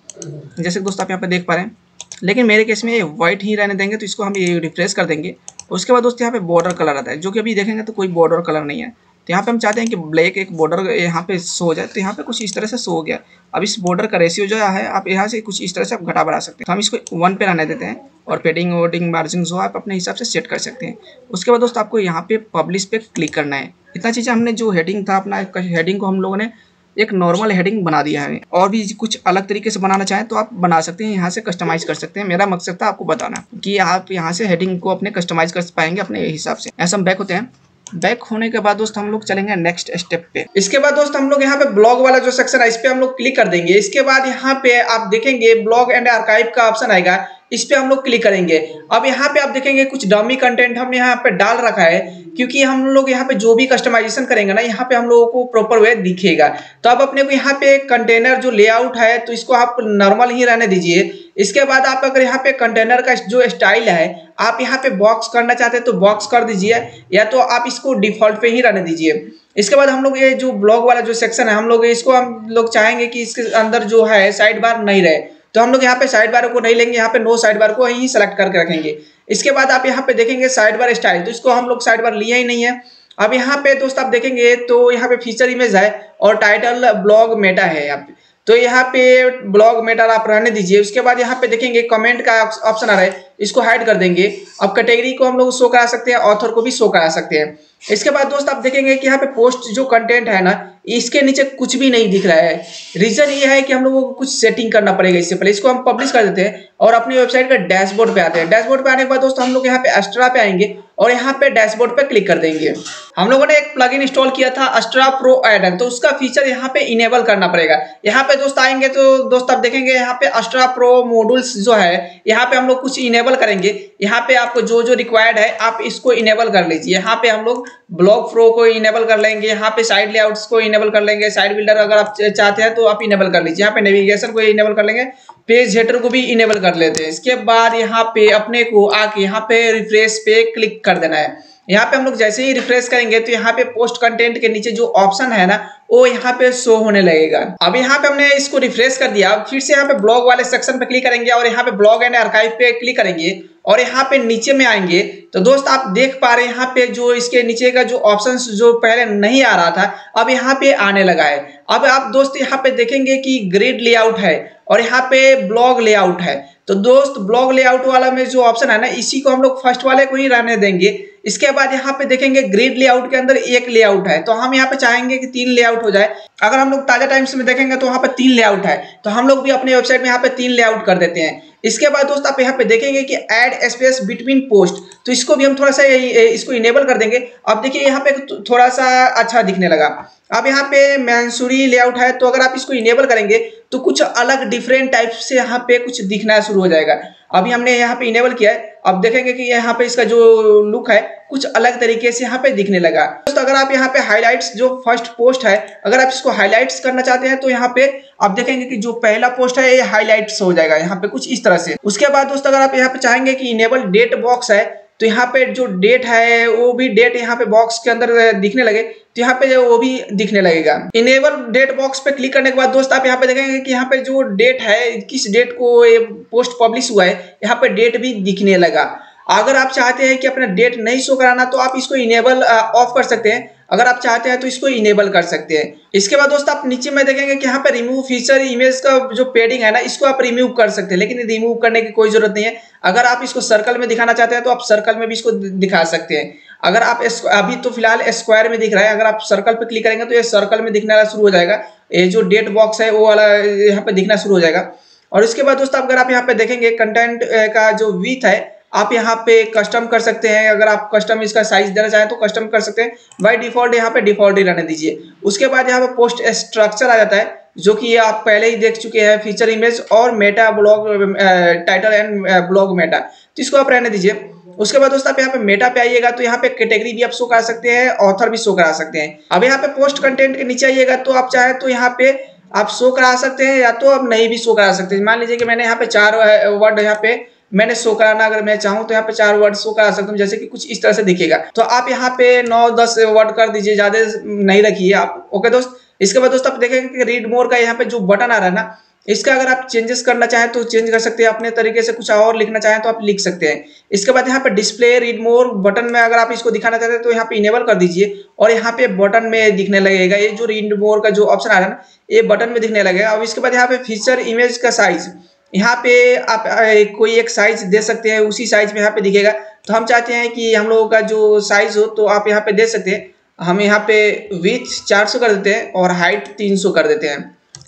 जैसे दोस्त आप यहाँ पे देख पा रहे हैं। लेकिन मेरे केस में ये व्हाइट ही रहने देंगे तो इसको हम ये रिफ्रेश कर देंगे। उसके बाद दोस्त यहाँ पे बॉर्डर कलर आता है, जो कि अभी देखेंगे तो कोई बॉर्डर कलर नहीं है। तो यहाँ पे हम चाहते हैं कि ब्लैक एक बॉर्डर यहाँ पे शो हो जाए। तो यहाँ पे कुछ इस तरह से शो हो गया। अब इस बॉर्डर का रेशियो जो है, आप यहाँ से कुछ इस तरह से आप घटा बढ़ा सकते हैं। तो हम इसको वन पे रहने देते हैं और पेडिंग वोडिंग मार्जिन जो आप अपने हिसाब से सेट कर सकते हैं। उसके बाद दोस्त आपको यहाँ पे पब्लिश पे क्लिक करना है। इतना चीज़ें हमने जो हेडिंग था, अपना हेडिंग को हम लोगों ने एक नॉर्मल हेडिंग बना दिया है। और भी कुछ अलग तरीके से बनाना चाहें तो आप बना सकते हैं, यहाँ से कस्टमाइज कर सकते हैं। मेरा मकसद था आपको बताना कि आप यहाँ से हेडिंग को अपने कस्टमाइज कर पाएँगे अपने हिसाब से। ऐसा हम बैक होते हैं। बैक होने के बाद दोस्त हम लोग चलेंगे नेक्स्ट स्टेप पे। इसके बाद दोस्त हम लोग यहाँ पे ब्लॉग वाला जो सेक्शन है, इस पे हम लोग क्लिक कर देंगे। इसके बाद यहाँ पे आप देखेंगे ब्लॉग एंड आर्काइव का ऑप्शन आएगा। इस पे हम लोग क्लिक करेंगे। अब यहाँ पे आप देखेंगे कुछ डमी कंटेंट हमने यहाँ पे डाल रखा है, क्योंकि हम लोग यहाँ पे जो भी कस्टमाइजेशन करेंगे ना, यहाँ पे हम लोगों को प्रॉपर वे दिखेगा। तो अब अपने को यहाँ पे कंटेनर जो लेआउट है तो इसको आप नॉर्मल ही रहने दीजिए। इसके बाद आप अगर यहाँ पे कंटेनर का जो स्टाइल है, आप यहाँ पे बॉक्स करना चाहते हैं तो बॉक्स कर दीजिए, या तो आप इसको डिफ़ॉल्ट पे ही रहने दीजिए। इसके बाद हम लोग ये जो ब्लॉग वाला जो सेक्शन है, हम लोग इसको, हम लोग चाहेंगे कि इसके अंदर जो है साइड बार नहीं रहे। तो हम लोग यहाँ पे साइड बार को नहीं लेंगे, यहाँ पे नो साइड बार को ही सेलेक्ट करके रखेंगे। इसके बाद आप यहाँ पे देखेंगे साइड बार स्टाइल तो इसको हम लोग साइड बार लिया ही नहीं है। अब यहाँ पे दोस्त आप देखेंगे तो यहाँ पे फीचर इमेज है और टाइटल ब्लॉग मेटा है यहाँ पे। तो यहाँ पे ब्लॉग मेटर आप रहने दीजिए। उसके बाद यहाँ पे देखेंगे कमेंट का ऑप्शन आ रहा है, इसको हाइड कर देंगे। अब कैटेगरी को हम लोग शो करा सकते हैं ऑथर को भी शो करा सकते हैं। इसके बाद दोस्त आप देखेंगे कि यहाँ पे पोस्ट जो कंटेंट है ना, इसके नीचे कुछ भी नहीं दिख रहा है। रीजन ये है कि हम लोगों को कुछ सेटिंग करना पड़ेगा इससे पहले। इसको हम पब्लिश कर देते हैं और अपनी वेबसाइट का डैशबोर्ड पे आते हैं। डैशबोर्ड पे आने के बाद दोस्तों हम लोग यहाँ पे अस्ट्रा पे आएँगे और यहाँ पे डैशबोर्ड पे क्लिक कर देंगे। हम लोगों ने एक प्लगइन इंस्टॉल किया था अस्ट्रा प्रो एडन तो उसका फीचर यहाँ पे इनेबल करना पड़ेगा। यहाँ पे दोस्त आएँगे तो दोस्त आप देखेंगे यहाँ पे अस्ट्रा प्रो मॉड्यूल्स जो है, यहाँ पे हम लोग कुछ इनेबल करेंगे। यहाँ पे आपको जो जो रिक्वायर्ड है, आप इसको इनेबल कर लीजिए। यहाँ पे हम लोग ब्लॉक फ्रो को इनेबल कर लेंगे, यहाँ पे साइड लेआउट्स को इनेबल कर लेंगे। साइड बिल्डर अगर आप चाहते हैं तो आप इनेबल कर लीजिए। यहाँ पे नेविगेशन को इनेबल कर लेंगे पेज हेटर को भी इनेबल कर लेते हैं। इसके बाद यहाँ पे अपने को आके यहाँ पे रिफ्रेश पे क्लिक कर देना है। यहाँ पे हम लोग जैसे ही रिफ्रेश करेंगे तो यहाँ पे पोस्ट कंटेंट के नीचे जो ऑप्शन है ना वो यहाँ पे शो होने लगेगा अब यहाँ पे हमने इसको रिफ्रेश कर दिया फिर से यहाँ पे ब्लॉग वाले सेक्शन पे क्लिक करेंगे और यहाँ पे ब्लॉग एंड आर्काइव पे क्लिक करेंगे और यहाँ पे नीचे में आएँगे तो दोस्त आप देख पा रहे हैं यहाँ पे जो इसके नीचे का जो ऑप्शन जो पहले नहीं आ रहा था अब यहाँ पे आने लगा है अब आप दोस्त यहाँ पे देखेंगे कि ग्रिड लेआउट है और यहाँ पे ब्लॉग लेआउट है तो दोस्त ब्लॉग लेआउट वाला में जो ऑप्शन है ना इसी को हम लोग फ़र्स्ट वाले को ही रहने देंगे इसके बाद यहाँ पे देखेंगे ग्रिड लेआउट के अंदर एक लेआउट है। तो हम यहाँ पे चाहेंगे कि तीन लेआउट हो जाए। अगर हम लोग ताज़ा टाइम्स में देखेंगे तो वहाँ पे तीन लेआउट है। तो हम लोग भी अपने वेबसाइट में यहाँ पे तीन लेआउट कर देते हैं। इसके बाद दोस्त आप यहाँ पे देखेंगे कि एड स्पेस बिटवीन पोस्ट तो इसको भी हम थोड़ा सा इसको इनेबल कर देंगे। अब देखिए यहाँ पे थोड़ा सा अच्छा दिखने लगा। अब यहाँ पे मैंसूरी लेआउट है। तो अगर आप इसको इनेबल करेंगे तो कुछ अलग डिफरेंट टाइप से यहाँ पे कुछ दिखना शुरू हो जाएगा। अभी हमने यहाँ पे इनेबल किया है। अब देखेंगे कि यहाँ पे इसका जो लुक है, कुछ अलग तरीके से यहाँ पे दिखने लगा। दोस्तों, अगर आप यहाँ पे हाइलाइट्स जो फ़र्स्ट पोस्ट है, अगर आप इसको हाइलाइट्स करना चाहते हैं तो यहाँ पे आप देखेंगे कि जो पहला पोस्ट है, ये हाईलाइट्स हो जाएगा। यहाँ पे कुछ इस तरह से। उसके बाद दोस्तों, अगर आप यहाँ पे चाहेंगे कि इनेबल डेट बॉक्स है तो यहाँ पे जो डेट है, वो भी डेट यहाँ पे बॉक्स के अंदर दिखने लगे। तो यहाँ पे वो भी दिखने लगेगा। इनेबल डेट बॉक्स पे क्लिक करने के बाद दोस्त, आप यहाँ पे देखेंगे कि यहाँ पे जो डेट है, किस डेट को ये पोस्ट पब्लिश हुआ है, यहाँ पे डेट भी दिखने लगा। अगर आप चाहते हैं कि अपना डेट नहीं शो कराना तो आप इसको इनेबल ऑफ़ कर सकते हैं। अगर आप चाहते हैं तो इसको इनेबल कर सकते हैं। इसके बाद दोस्तों आप नीचे में देखेंगे कि यहाँ पे रिमूव फीचर इमेज का जो पेडिंग है ना, इसको आप रिमूव कर सकते हैं, लेकिन रिमूव करने की कोई ज़रूरत नहीं है। अगर आप इसको सर्कल में दिखाना चाहते हैं तो आप सर्कल में भी इसको दिखा सकते हैं। अगर आप अभी तो फ़िलहाल स्क्वायर में दिख रहा है। अगर आप सर्कल पे क्लिक करेंगे तो ये सर्कल में दिखने शुरू हो जाएगा। ये जो डेट बॉक्स है, वो वाला यहाँ पे दिखना शुरू हो जाएगा। और इसके बाद दोस्तों अगर आप यहाँ पे देखेंगे कंटेंट का जो वीथ है आप यहाँ पे कस्टम कर सकते हैं। अगर आप कस्टम इसका साइज़ देना चाहें तो कस्टम कर सकते हैं। बाई डिफ़ॉल्ट यहाँ पे डिफ़ॉल्ट ही रहने दीजिए। उसके बाद यहाँ पे पोस्ट स्ट्रक्चर आ जाता है, जो कि ये आप पहले ही देख चुके हैं फीचर इमेज और meta blog title and blog meta तो इसको आप रहने दीजिए। उसके बाद दोस्तों आप यहाँ पे मेटा पे आइएगा तो यहाँ पे कैटेगरी भी आप शो करा सकते हैं ऑथर भी शो करा सकते हैं। अब यहाँ पे पोस्ट कंटेंट के नीचे आइएगा तो आप चाहे तो यहाँ पे आप शो करा सकते हैं या तो आप नहीं भी शो करा सकते हैं। मान लीजिए कि मैंने यहाँ पे चार वर्ड यहाँ पे मैंने शो कराना अगर मैं चाहूँ तो यहाँ पे चार वर्ड शो करा सकता हूँ, जैसे कि कुछ इस तरह से दिखेगा। तो आप यहाँ पे नौ, दस वर्ड कर दीजिए, ज़्यादा नहीं रखिए आप। ओके दोस्त? इसके बाद दोस्तों, आप देखेंगे कि रीड मोर का यहाँ पे जो बटन आ रहा है ना, इसका अगर आप चेंजेस करना चाहें तो चेंज कर सकते हैं, अपने तरीके से कुछ और लिखना चाहें तो आप लिख सकते हैं। इसके बाद यहाँ पे डिस्प्ले रीड मोर बटन में अगर आप इसको दिखाना चाहते हैं तो यहाँ पे इनेबल कर दीजिए, और यहाँ पे बटन में दिखने लगेगा, ये जो रीड मोर का जो ऑप्शन आ रहा है ना, ये बटन में दिखने लगेगा। अब इसके बाद यहाँ पे फीचर इमेज का साइज़ यहाँ पे आप कोई एक साइज़ दे सकते हैं उसी साइज़ में यहाँ पे दिखेगा तो हम चाहते हैं कि हम लोगों का जो साइज़ हो तो आप यहाँ पे दे सकते हैं हम यहाँ पे विथ 400 कर देते हैं और हाइट 300 कर देते हैं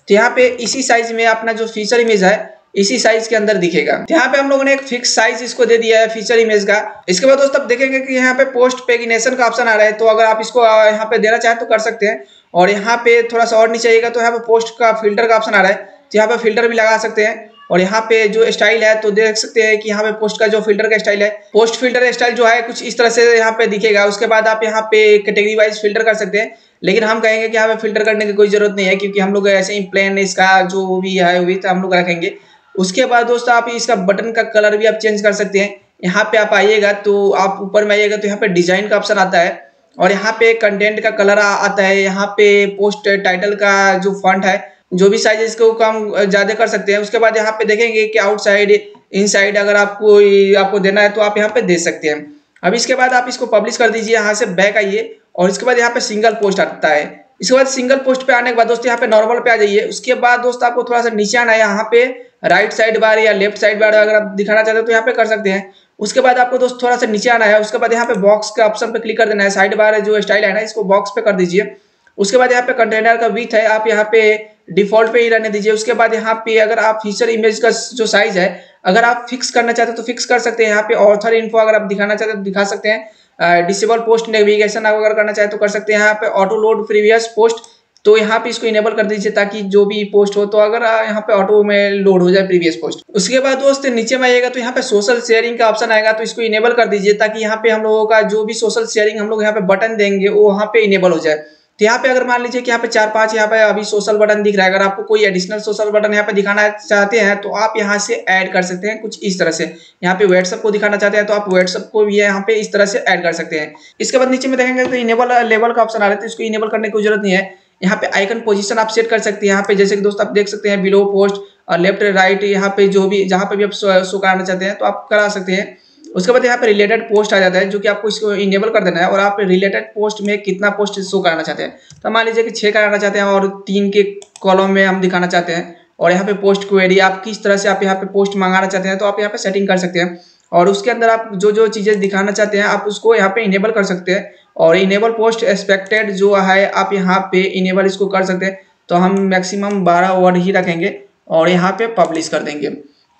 तो यहाँ पे इसी साइज़ में अपना जो फीचर इमेज है इसी साइज़ के अंदर दिखेगा तो यहाँ पे हम लोगों ने एक फिक्स साइज़ इसको दे दिया है फीचर इमेज का इसके बाद दोस्तों देखेंगे कि यहाँ पे पोस्ट पेगिनेशन का ऑप्शन आ रहा है तो अगर आप इसको यहाँ पे देना चाहें तो कर सकते हैं और यहाँ पे थोड़ा सा और नीचे आइएगा तो यहाँ पे पोस्ट का फ़िल्टर का ऑप्शन आ रहा है तो यहाँ पे फ़िल्टर भी लगा सकते हैं और यहाँ पे जो स्टाइल है तो देख सकते हैं कि यहाँ पे पोस्ट का जो फ़िल्टर का स्टाइल है पोस्ट फ़िल्टर स्टाइल जो है कुछ इस तरह से यहाँ पे दिखेगा। उसके बाद आप यहाँ पे कैटेगरी वाइज फ़िल्टर कर सकते हैं। लेकिन हम कहेंगे कि यहाँ पे फ़िल्टर करने की कोई ज़रूरत नहीं है, क्योंकि हम लोग ऐसे ही प्लेन इसका जो भी है वही तो हम लोग रखेंगे। उसके बाद दोस्तों, आप इसका बटन का कलर भी आप चेंज कर सकते हैं। यहाँ पे आप आइएगा तो आप ऊपर में आइएगा तो यहाँ पे डिज़ाइन का ऑप्शन आता है। और यहाँ पे कंटेंट का कलर आता है। यहाँ पे पोस्ट टाइटल का जो फंट है जो भी साइज़ इसको कम ज़्यादा कर सकते हैं, उसके बाद यहाँ पे देखेंगे कि आउटसाइड इनसाइड अगर आपको आपको देना है तो आप यहाँ पे दे सकते हैं। अब इसके बाद आप इसको पब्लिश कर दीजिए यहाँ से बैक आइए और इसके बाद यहाँ पे सिंगल पोस्ट आता है। इसके बाद सिंगल पोस्ट पे आने के बाद दोस्तों यहाँ पे नॉर्मल पे आ जाइए। उसके बाद दोस्त आपको थोड़ा सा नीचे आना है, यहाँ पे राइट साइड बार या लेफ़्ट साइड बार अगर आप दिखाना चाहते हो तो यहाँ पे कर सकते हैं। उसके बाद आपको दोस्त थोड़ा सा नीचे आना है, उसके बाद यहाँ पे बॉक्स के ऑप्शन पे क्लिक कर देना है। साइड बार जो स्टाइल है ना, इसको बॉक्स पे कर दीजिए। उसके बाद यहाँ पे कंटेनर का विथ है, आप यहाँ पे डिफ़ॉल्ट पे ही रहने दीजिए। उसके बाद यहाँ पे अगर आप फीचर इमेज का जो साइज़ है, अगर आप फिक्स करना चाहते हैं तो फिक्स कर सकते हैं। यहाँ पे ऑथर इन्फो अगर आप दिखाना चाहते हैं तो दिखा सकते हैं। डिसेबल पोस्ट नेविगेशन अगर करना चाहे तो कर सकते हैं। यहाँ पे ऑटो लोड प्रीवियस पोस्ट तो यहाँ पे इसको इनेबल कर दीजिए ताकि जो भी पोस्ट हो तो अगर यहाँ पे ऑटो में लोड हो जाए प्रीवियस पोस्ट उसके बाद दोस्त नीचे में आएगा तो यहाँ पे सोशल शेयरिंग का ऑप्शन आएगा तो इसको इनेबल कर दीजिए ताकि यहाँ पे हम लोगों का जो भी सोशल शेयरिंग हम लोग यहाँ पे बटन देंगे, वो वहाँ पे इनेबल हो जाए। तो यहाँ पे अगर मान लीजिए कि यहाँ पे चार पाँच यहाँ पे अभी सोशल बटन दिख रहा है, अगर आपको कोई एडिशनल सोशल बटन यहाँ पे दिखाना चाहते हैं तो आप यहाँ से ऐड कर सकते हैं कुछ इस तरह से। यहाँ पे व्हाट्सअप को दिखाना चाहते हैं तो आप व्हाट्सअप को भी यहाँ पे इस तरह से ऐड कर सकते हैं। इसके बाद नीचे में देखेंगे तो इनेबल लेवल का ऑप्शन आ रहा है तो इसको इनेबल करने की ज़रूरत नहीं है। यहाँ पे आइकन पोजिशन आप सेट कर सकते हैं, यहाँ पे जैसे कि दोस्त आप देख सकते हैं बिलो पोस्ट लेफ़्ट राइट यहाँ पे जो भी, जहाँ पे भी आप शो कराना चाहते हैं तो आप करा सकते हैं। उसके बाद यहाँ पे रिलेटेड पोस्ट आ जाता है, जो कि आपको इसको इनेबल कर देना है और आप रिलेटेड पोस्ट में कितना पोस्ट शो कराना चाहते हैं। तो मान लीजिए कि छः कराना चाहते हैं और तीन के कॉलम में हम दिखाना चाहते हैं और यहाँ पे पोस्ट क्वेरी आप किस तरह से आप यहाँ पे पोस्ट मंगाना चाहते हैं तो आप यहाँ पे सेटिंग कर सकते हैं। और उसके अंदर आप जो जो चीज़ें दिखाना चाहते हैं, आप उसको यहाँ पे इनेबल कर सकते हैं और इनेबल पोस्ट एक्सपेक्टेड जो है, आप यहाँ पे इनेबल इसको कर सकते हैं। तो हम मैक्सिमम बारह वर्ड ही रखेंगे और यहाँ पे पब्लिश कर देंगे।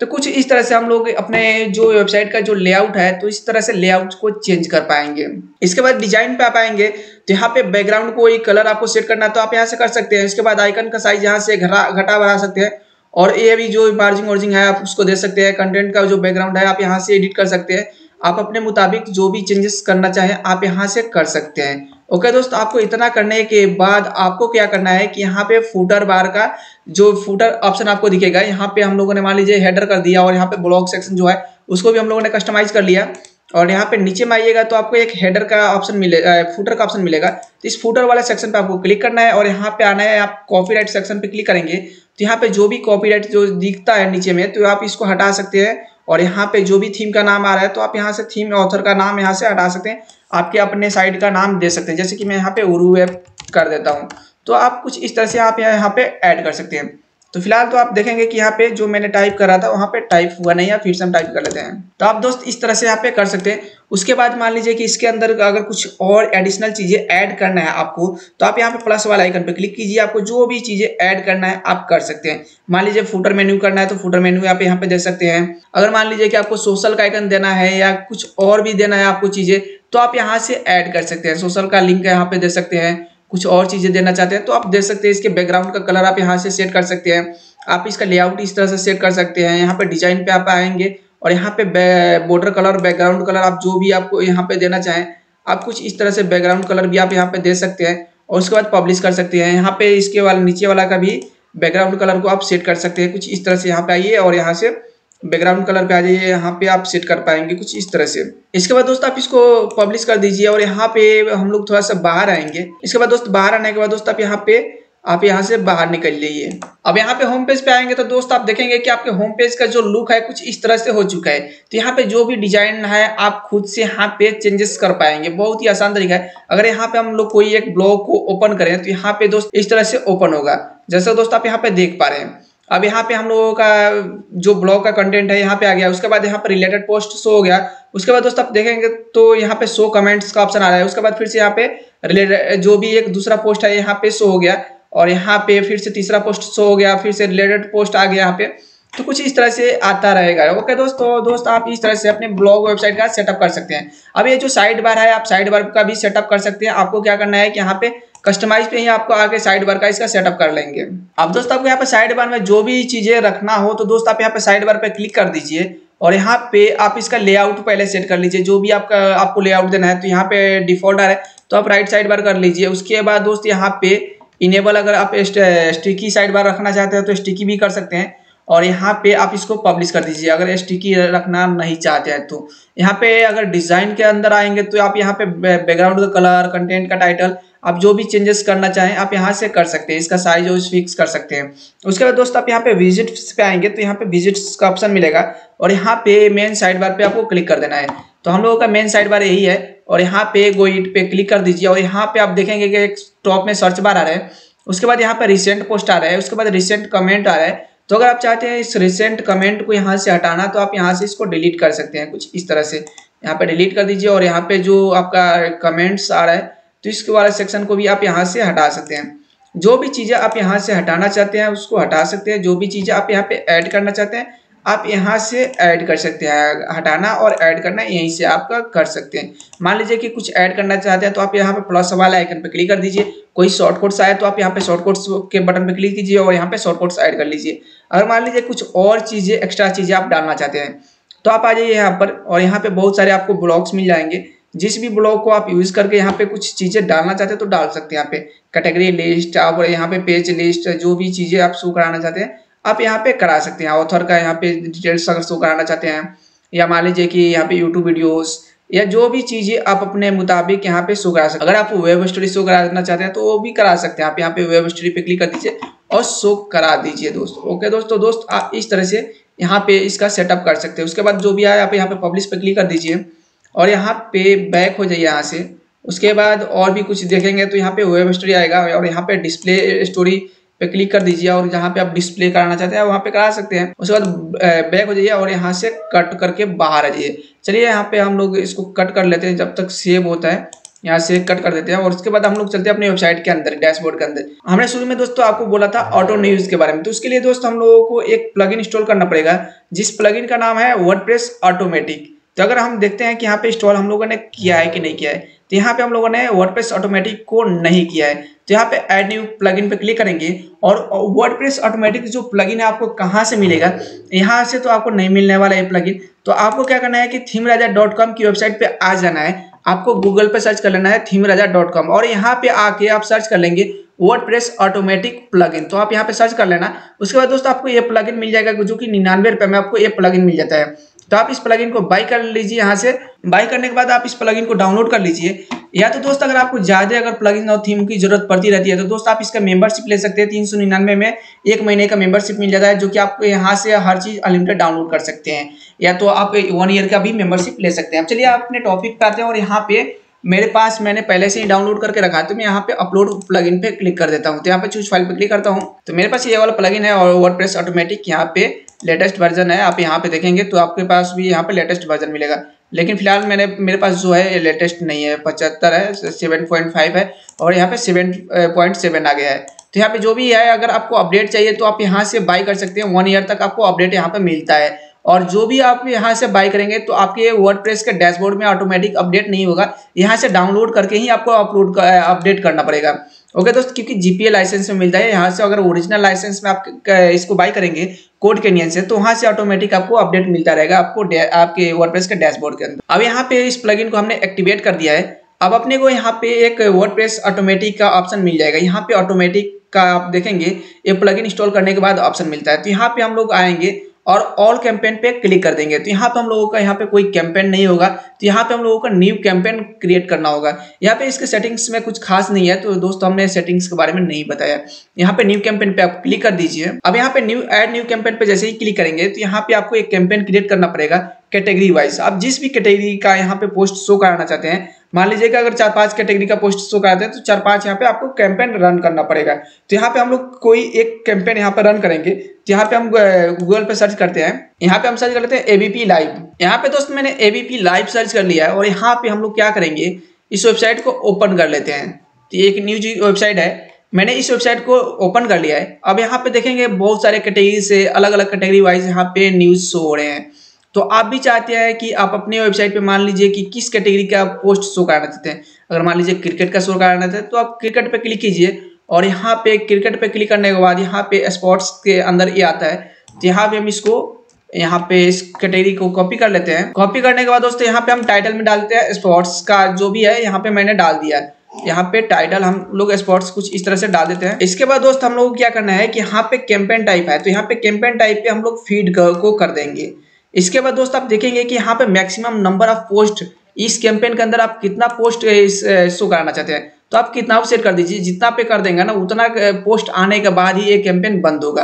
तो कुछ इस तरह से हम लोग अपने जो वेबसाइट का जो लेआउट है तो इस तरह से लेआउट को चेंज कर पाएँगे। इसके बाद डिज़ाइन पे आप आएँगे तो यहाँ पे बैकग्राउंड को एक कलर आपको सेट करना है तो आप यहाँ से कर सकते हैं। इसके बाद आइकन का साइज़ यहाँ से घटा घटा बढ़ा सकते हैं। और ये भी जो मार्जिंग वार्जिंग है, आप उसको दे सकते हैं। कंटेंट का जो बैकग्राउंड है, आप यहाँ से एडिट कर सकते हैं। आप अपने मुताबिक जो भी चेंजेस करना चाहें, आप यहाँ से कर सकते हैं। ओके okay, दोस्त आपको इतना करने के बाद आपको क्या करना है कि यहाँ पे फूटर बार का जो फूटर ऑप्शन आपको दिखेगा यहाँ पे हम लोगों ने मान लीजिए हेडर कर दिया और यहाँ पे ब्लॉग सेक्शन जो है उसको भी हम लोगों ने कस्टमाइज कर लिया। और यहाँ पे नीचे में आइएगा तो आपको एक हेडर का ऑप्शन मिलेगा फूटर का ऑप्शन मिलेगा। तो इस फूटर वाले सेक्शन पे आपको क्लिक करना है और यहाँ पे आना है आप कॉपीराइट सेक्शन पे क्लिक करेंगे। तो यहाँ पे जो भी कॉपीराइट जो दिखता है नीचे में तो आप इसको हटा सकते हैं। और यहाँ पे जो भी थीम का नाम आ रहा है तो आप यहाँ से थीम ऑथर का नाम यहाँ से हटा सकते हैं। आपके अपने साइट का नाम दे सकते हैं। जैसे कि मैं यहाँ पे उरू ऐप कर देता हूँ। तो आप कुछ इस तरह से आप यहाँ पे ऐड कर सकते हैं। तो फ़िलहाल तो आप देखेंगे कि यहाँ पे जो मैंने टाइप करा था, वहाँ पे टाइप हुआ नहीं है फिर से हम टाइप कर लेते हैं। तो आप दोस्त इस तरह से यहाँ पे कर सकते हैं। उसके बाद मान लीजिए कि इसके अंदर अगर कुछ और एडिशनल चीज़ें ऐड करना है आपको तो आप यहाँ पे प्लस वाला आइकन पे क्लिक कीजिए। आपको जो भी चीज़ें ऐड करना है, आप कर सकते हैं। मान लीजिए फूटर मेन्यू करना है तो फूटर मेन्यू आप यहाँ पे दे सकते हैं। अगर मान लीजिए कि आपको सोशल का आइकन देना है या कुछ और भी देना है आपको चीज़ें तो आप यहाँ से ऐड कर सकते हैं। सोशल का लिंक यहाँ पे दे सकते हैं। कुछ और चीज़ें देना चाहते हैं तो आप दे सकते हैं इसके बैकग्राउंड का कलर आप यहाँ से सेट कर सकते हैं। आप इसका लेआउट इस तरह से सेट कर सकते हैं। यहाँ पे डिज़ाइन पे आप आएँगे और यहाँ पे बॉर्डर कलर बैकग्राउंड कलर आप जो भी आपको यहाँ पे देना चाहें, आप कुछ इस तरह से बैकग्राउंड कलर भी आप यहाँ पे दे सकते हैं और उसके बाद पब्लिश कर सकते हैं। यहाँ पे इसके वाला नीचे वाला का भी बैकग्राउंड कलर को आप सेट कर सकते हैं। कुछ इस तरह से यहाँ पे आइए और यहाँ से बैकग्राउंड कलर पे आ जाइए, यहाँ पे आप सेट कर पाएँगे कुछ इस तरह से। इसके बाद दोस्त आप इसको पब्लिश कर दीजिए और यहाँ पे हम लोग थोड़ा सा बाहर आएँगे। इसके बाद दोस्त बाहर आने के बाद दोस्त आप यहाँ पे, आप यहाँ से बाहर निकल लीजिए अब यहाँ पे होम पेज पे आएँगे तो दोस्त आप देखेंगे कि आपके होम पेज का जो लुक है कुछ इस तरह से हो चुका है। तो यहाँ पे जो भी डिज़ाइन है, आप खुद से यहाँ पे चेंजेस कर पाएँगे। बहुत ही आसान तरीका है। अगर यहाँ पे हम लोग कोई एक ब्लॉग को ओपन करें तो यहाँ पे दोस्त इस तरह से ओपन होगा। जैसा दोस्त आप यहाँ पे देख पा रहे हैं। अब यहाँ पे हम लोगों का जो ब्लॉग का कंटेंट है, यहाँ पे आ गया। उसके बाद यहाँ पे रिलेटेड पोस्ट शो हो गया। उसके बाद दोस्तों आप देखेंगे तो यहाँ पे शो कमेंट्स का ऑप्शन आ रहा है। उसके बाद फिर से यहाँ पे रिलेटेड जो भी एक दूसरा पोस्ट है, यहाँ पे शो हो गया। और यहाँ पे फिर से तीसरा पोस्ट शो हो गया, फिर से रिलेटेड पोस्ट आ गया यहाँ पे। तो कुछ इस तरह से आता रहेगा। ओके दोस्तों दोस्त आप इस तरह से अपने ब्लॉग वेबसाइट का सेटअप कर सकते हैं। अब ये जो साइड बार है, आप साइड बार का भी सेटअप कर सकते हैं। आपको क्या करना है कि यहाँ पे कस्टमाइज पे ही आपको आके साइड बार का इसका सेटअप कर लेंगे। अब दोस्त, आपको यहाँ पे साइड बार में जो भी चीज़ें रखना हो तो दोस्त, आप यहाँ पे साइड बार पे क्लिक कर दीजिए और यहाँ पे आप इसका लेआउट पहले सेट कर लीजिए। जो भी आपका, आपको लेआउट देना है तो यहाँ पे डिफ़ॉल्ट आ रहा है तो आप राइट साइड बार कर लीजिए। उसके बाद दोस्त, यहाँ पे इनेबल अगर आप स्टिकी साइड बार रखना चाहते हैं तो स्टिकी भी कर सकते हैं। और यहाँ पे आप इसको पब्लिश कर दीजिए, अगर स्टिकी रखना नहीं चाहते हैं तो। यहाँ पे अगर डिज़ाइन के अंदर आएँगे तो आप यहाँ पे बैकग्राउंड का कलर कंटेंट का टाइटल आप जो भी चेंजेस करना चाहें, आप यहाँ से कर सकते हैं, इसका साइज़ और फिक्स कर सकते हैं। उसके बाद दोस्त, आप यहाँ पे विजिट्स पे आएँगे तो यहाँ पे विजिट्स का ऑप्शन मिलेगा। और यहाँ पे मेन साइड बार पे आपको क्लिक कर देना है। तो हम लोगों का मेन साइड बार यही है। और यहाँ पे गो इट पे क्लिक कर दीजिए। और यहाँ पे आप देखेंगे कि टॉप में सर्च बार आ रहा है। उसके बाद यहाँ पे रिसेंट पोस्ट आ रहा है। उसके बाद रिसेंट कमेंट आ रहा है। तो अगर आप चाहते हैं इस रिसेंट कमेंट को यहाँ से हटाना तो आप यहाँ से इसको डिलीट कर सकते हैं कुछ इस तरह से। यहाँ पे डिलीट कर दीजिए। और यहाँ पे जो आपका कमेंट्स आ रहा है तो इसके वाले सेक्शन को भी आप यहाँ से हटा सकते हैं। जो भी चीज़ें आप यहाँ से हटाना चाहते हैं, उसको हटा सकते हैं। जो भी चीज़ें आप यहाँ पे ऐड करना चाहते हैं, आप यहाँ से ऐड कर सकते हैं। हटाना और ऐड करना यहीं से आपका कर सकते हैं। मान लीजिए कि कुछ ऐड करना चाहते हैं तो आप यहाँ पे प्लस वाले आइकन पे क्लिक कर दीजिए। कोई शॉर्ट कोट्स आए तो आप यहाँ पे शॉर्टकट्स के बटन पे क्लिक कीजिए और यहाँ पे शॉर्टकट्स ऐड कर लीजिए। अगर मान लीजिए कुछ और चीज़ें एक्स्ट्रा चीज़ें आप डालना चाहते हैं तो आप आ जाइए यहाँ पर और यहाँ पर बहुत सारे आपको ब्लॉग्स मिल जाएँगे। जिस भी ब्लॉग को आप यूज़ करके यहाँ पे कुछ चीज़ें डालना चाहते हैं तो डाल सकते हैं यहाँ पे। कैटेगरी लिस्ट और यहाँ पे पेज लिस्ट जो भी चीज़ें आप शो कराना चाहते हैं, आप यहाँ पे करा सकते हैं। ऑथर का यहाँ पे डिटेल्स अगर शो कराना चाहते हैं, या मान लीजिए कि यहाँ पे यूट्यूब वीडियोस या जो भी चीज़ें आप अपने मुताबिक यहाँ पे शो करा सकते अगर आप वेब स्टोरी शो कराना चाहते हैं तो वो भी करा सकते हैं। आप यहाँ पे वेब स्टोरी पे क्लिक कर दीजिए और शो करा दीजिए दोस्त। ओके दोस्तों, दोस्त, आप इस तरह से यहाँ पे इसका सेटअप कर सकते हैं। उसके बाद जो भी आए आप यहाँ पे पब्लिश पे क्लिक कर दीजिए। और यहाँ पे बैक हो जाइए यहाँ से। उसके बाद और भी कुछ देखेंगे तो यहाँ पे वेब स्टोरी आएगा और यहाँ पे डिस्प्ले स्टोरी पे क्लिक कर दीजिए और जहाँ पे आप डिस्प्ले कराना चाहते हैं वहाँ पे करा सकते हैं। उसके बाद बैक हो जाइए और यहाँ से कट करके बाहर आ जाइए। चलिए यहाँ पे हम लोग इसको कट कर लेते हैं जब तक सेव होता है। यहाँ से कट कर देते हैं और उसके बाद हम लोग चलते हैं अपनी वेबसाइट के अंदर डैशबोर्ड के अंदर। हमने शुरू में दोस्तों आपको बोला था ऑटो न्यूज़ के बारे में। तो उसके लिए दोस्तों हम लोगों को एक प्लगइन इंस्टॉल करना पड़ेगा, जिस प्लगइन का नाम है वर्डप्रेस ऑटोमेटिक तो अगर हम देखते हैं कि यहाँ पे इंस्टॉल हम लोगों ने किया है कि नहीं किया है तो यहाँ पे हम लोगों ने वर्डप्रेस ऑटोमेटिक को नहीं किया है। तो यहाँ पे ऐड न्यू प्लगइन पे क्लिक करेंगे और वर्डप्रेस ऑटोमेटिक जो प्लगइन है आपको कहाँ से मिलेगा? यहाँ से तो आपको नहीं मिलने वाला है प्लगइन तो आपको क्या करना है कि थीम राजा डॉट कॉम की वेबसाइट पे आ जाना है। आपको गूगल पे सर्च कर लेना है थीम राजा डॉट कॉम और यहाँ पे आके आप सर्च कर लेंगे वर्ड प्रेस ऑटोमेटिक प्लगइन तो आप यहाँ पे सर्च कर लेना। उसके बाद दोस्तों आपको ये प्लगइन मिल जाएगा जो कि निन्यानवे रुपये में आपको ये प्लगइन मिल जाता है। तो आप इस प्लगइन को बाई कर लीजिए यहाँ से। बाई करने के बाद आप इस प्लगइन को डाउनलोड कर लीजिए। या तो दोस्त, अगर आपको ज़्यादा अगर प्लगइन और थीम की ज़रूरत पड़ती रहती है तो दोस्त, आप इसका मेंबरशिप ले सकते हैं तीन सौ निन्यानवे में। एक महीने का मेंबरशिप मिल जाता है, जो कि आपको यहाँ से हर चीज़ अनलिमिटेड डाउनलोड कर सकते हैं। या तो आप वन ईयर का भी मेंबरशिप ले सकते हैं। चलिए, आप अपने टॉपिक पे आते हैं और यहाँ पे मेरे पास मैंने पहले से ही डाउनलोड करके रखा है तो मैं यहाँ पे अपलोड प्लगइन पे क्लिक कर देता हूँ। तो यहाँ पे चूज़ फ़ाइल पे क्लिक करता हूँ। तो मेरे पास ये वाला प्लगइन है और वर्डप्रेस ऑटोमेटिक यहाँ पे लेटेस्ट वर्जन है, आप यहाँ पे देखेंगे तो आपके पास भी यहाँ पे लेटेस्ट वर्जन मिलेगा। लेकिन फ़िलहाल मैंने, मेरे पास जो है, ये लेटेस्ट नहीं है, पचहत्तर है सेवन पॉइंट फाइव है, और यहाँ पे सेवन पॉइंट सेवन आ गया है। तो यहाँ पे जो भी है, अगर आपको अपडेट चाहिए तो आप यहाँ से बाई कर सकते हैं। वन ईयर तक आपको अपडेट यहाँ पे मिलता है। और जो भी आप यहाँ से बाई करेंगे तो आपके वर्ड के डैशबोर्ड में ऑटोमेटिक अपडेट नहीं होगा। यहाँ से डाउनलोड करके ही आपको अपलोड अपडेट करना पड़ेगा। ओके, दोस्त, क्योंकि जीपीए लाइसेंस में मिलता है, यहाँ से अगर ओरिजिनल लाइसेंस में आप इसको बाई करेंगे कोड के नियम से तो वहाँ से ऑटोमेटिक आपको अपडेट मिलता रहेगा आपको आपके वर्डप्रेस के डैशबोर्ड के अंदर। अब यहाँ पे इस प्लगइन को हमने एक्टिवेट कर दिया है। अब अपने को यहाँ पे एक वर्डप्रेस ऑटोमेटिक का ऑप्शन मिल जाएगा। यहाँ पे ऑटोमेटिक का आप देखेंगे, ये प्लगइन इंस्टॉल करने के बाद ऑप्शन मिलता है। तो यहाँ पे हम लोग आएँगे और ऑल कैंपेन पे क्लिक कर देंगे। तो यहाँ पे हम लोगों का, यहाँ पे कोई कैंपेन नहीं होगा। तो यहाँ पे हम लोगों का न्यू कैंपेन क्रिएट करना होगा। यहाँ पे इसके सेटिंग्स में कुछ खास नहीं है तो दोस्तों हमने सेटिंग्स के बारे में नहीं बताया। यहाँ पे न्यू कैंपेन पे आप क्लिक कर दीजिए। अब यहाँ पे न्यू एड न्यू कैंपेन पे जैसे ही क्लिक करेंगे तो यहाँ पे आपको एक कैंपेन क्रिएट करना पड़ेगा। कैटेगरी वाइज आप जिस भी कैटेगरी का यहाँ पे पोस्ट शो कराना चाहते हैं मान लीजिएगा अगर चार पाँच कैटेगरी का पोस्ट शो कराते हैं तो चार पाँच यहाँ पे आपको कैंपेन रन करना पड़ेगा तो यहाँ पे हम लोग कोई एक कैंपेन यहाँ पे रन करेंगे तो यहाँ पे हम गूगल पे सर्च करते हैं यहाँ पे हम सर्च करते हैं एबीपी लाइव यहाँ पे दोस्त मैंने एबीपी लाइव सर्च कर लिया है और यहाँ पे हम लोग क्या करेंगे इस वेबसाइट को ओपन कर लेते हैं तो एक न्यूज़ वेबसाइट है मैंने इस वेबसाइट को ओपन कर लिया है अब यहाँ पे देखेंगे बहुत सारे कैटेगरी से अलग अलग कैटेगरी वाइज यहाँ पे न्यूज़ शो हो रहे हैं तो आप भी चाहते हैं कि आप अपने वेबसाइट पे मान लीजिए कि किस कैटेगरी का पोस्ट शो कराना चाहते हैं अगर मान लीजिए क्रिकेट का शो कराना चाहते हैं तो आप क्रिकेट पे क्लिक कीजिए और यहाँ पे क्रिकेट पे क्लिक करने के बाद यहाँ पे स्पोर्ट्स के अंदर ये आता है। तो यहाँ पे हम इसको, यहाँ पे इस कैटेगरी को कॉपी कर लेते हैं। कॉपी करने के बाद दोस्तों, यहाँ पे हम टाइटल में डालते हैं स्पोर्ट्स का जो भी है, यहाँ पे मैंने डाल दिया है। यहाँ पे टाइटल हम लोग स्पोर्ट्स कुछ इस तरह से डाल देते हैं। इसके बाद दोस्त, हम लोग को क्या करना है कि यहाँ पे कैंपेन टाइप है। तो यहाँ पे कैंपेन टाइप पे हम लोग फ़ीड को कर देंगे। इसके बाद दोस्त आप देखेंगे कि यहाँ पे मैक्सिमम नंबर ऑफ़ पोस्ट इस कैंपेन के अंदर आप कितना पोस्ट शो कराना चाहते हैं। तो आप कितना सेट कर दीजिए। जितना पे कर देंगे ना, उतना पोस्ट आने के बाद ही ये कैंपेन बंद होगा।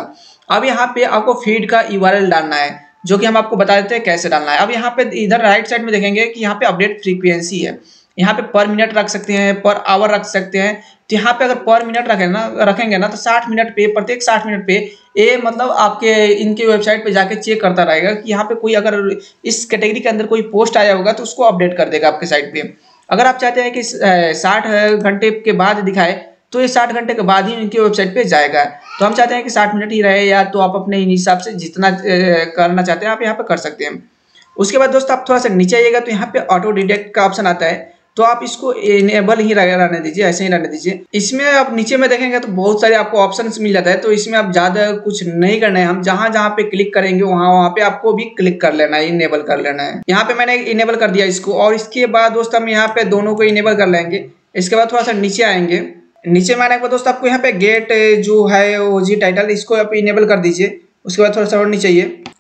अब यहाँ पे आपको फ़ीड का यू डालना है, जो कि हम आपको बता देते हैं कैसे डालना है। अब यहाँ पे इधर राइट साइड में देखेंगे कि यहाँ पे अपडेट फ्रीक्वेंसी है। यहाँ पे पर मिनट रख सकते हैं पर आवर रख सकते हैं। तो यहाँ पे अगर पर मिनट रखें ना, रखेंगे ना तो साठ मिनट पे, प्रत्येक साठ मिनट पे ये मतलब आपके इनके वेबसाइट पे जाके चेक करता रहेगा कि यहाँ पे कोई अगर इस कैटेगरी के अंदर कोई पोस्ट आया होगा तो उसको अपडेट कर देगा आपके साइट पे। अगर आप चाहते हैं कि साठ घंटे के बाद दिखाए तो ये साठ घंटे के बाद ही इनकी वेबसाइट पे जाएगा। तो हम चाहते हैं कि साठ मिनट ही रहे, या तो आप अपने हिसाब से जितना करना चाहते हैं, आप यहाँ पे कर सकते हैं। उसके बाद दोस्तों, आप थोड़ा सा नीचे आइएगा तो यहाँ पे ऑटो डिटेक्ट का ऑप्शन आता है। तो आप इसको इनेबल ही रहने दीजिए, ऐसे ही रहने दीजिए। इसमें आप नीचे में देखेंगे तो बहुत सारे आपको ऑप्शन मिल जाता है तो इसमें आप ज़्यादा कुछ नहीं करना है। हम जहाँ जहाँ पे क्लिक करेंगे, वहाँ वहाँ पे आपको भी क्लिक कर लेना है इनेबल कर लेना है। यहाँ पे मैंने इनेबल कर दिया इसको, और इसके बाद दोस्त हम यहाँ पे दोनों को इनेबल कर लेंगे। इसके बाद थोड़ा सा नीचे आएँगे। नीचे में आने के बाद दोस्त आपको यहाँ पे गेट जो है ओ जी टाइटल इसको आप इनेबल कर दीजिए। उसके बाद थोड़ा सा और नीचे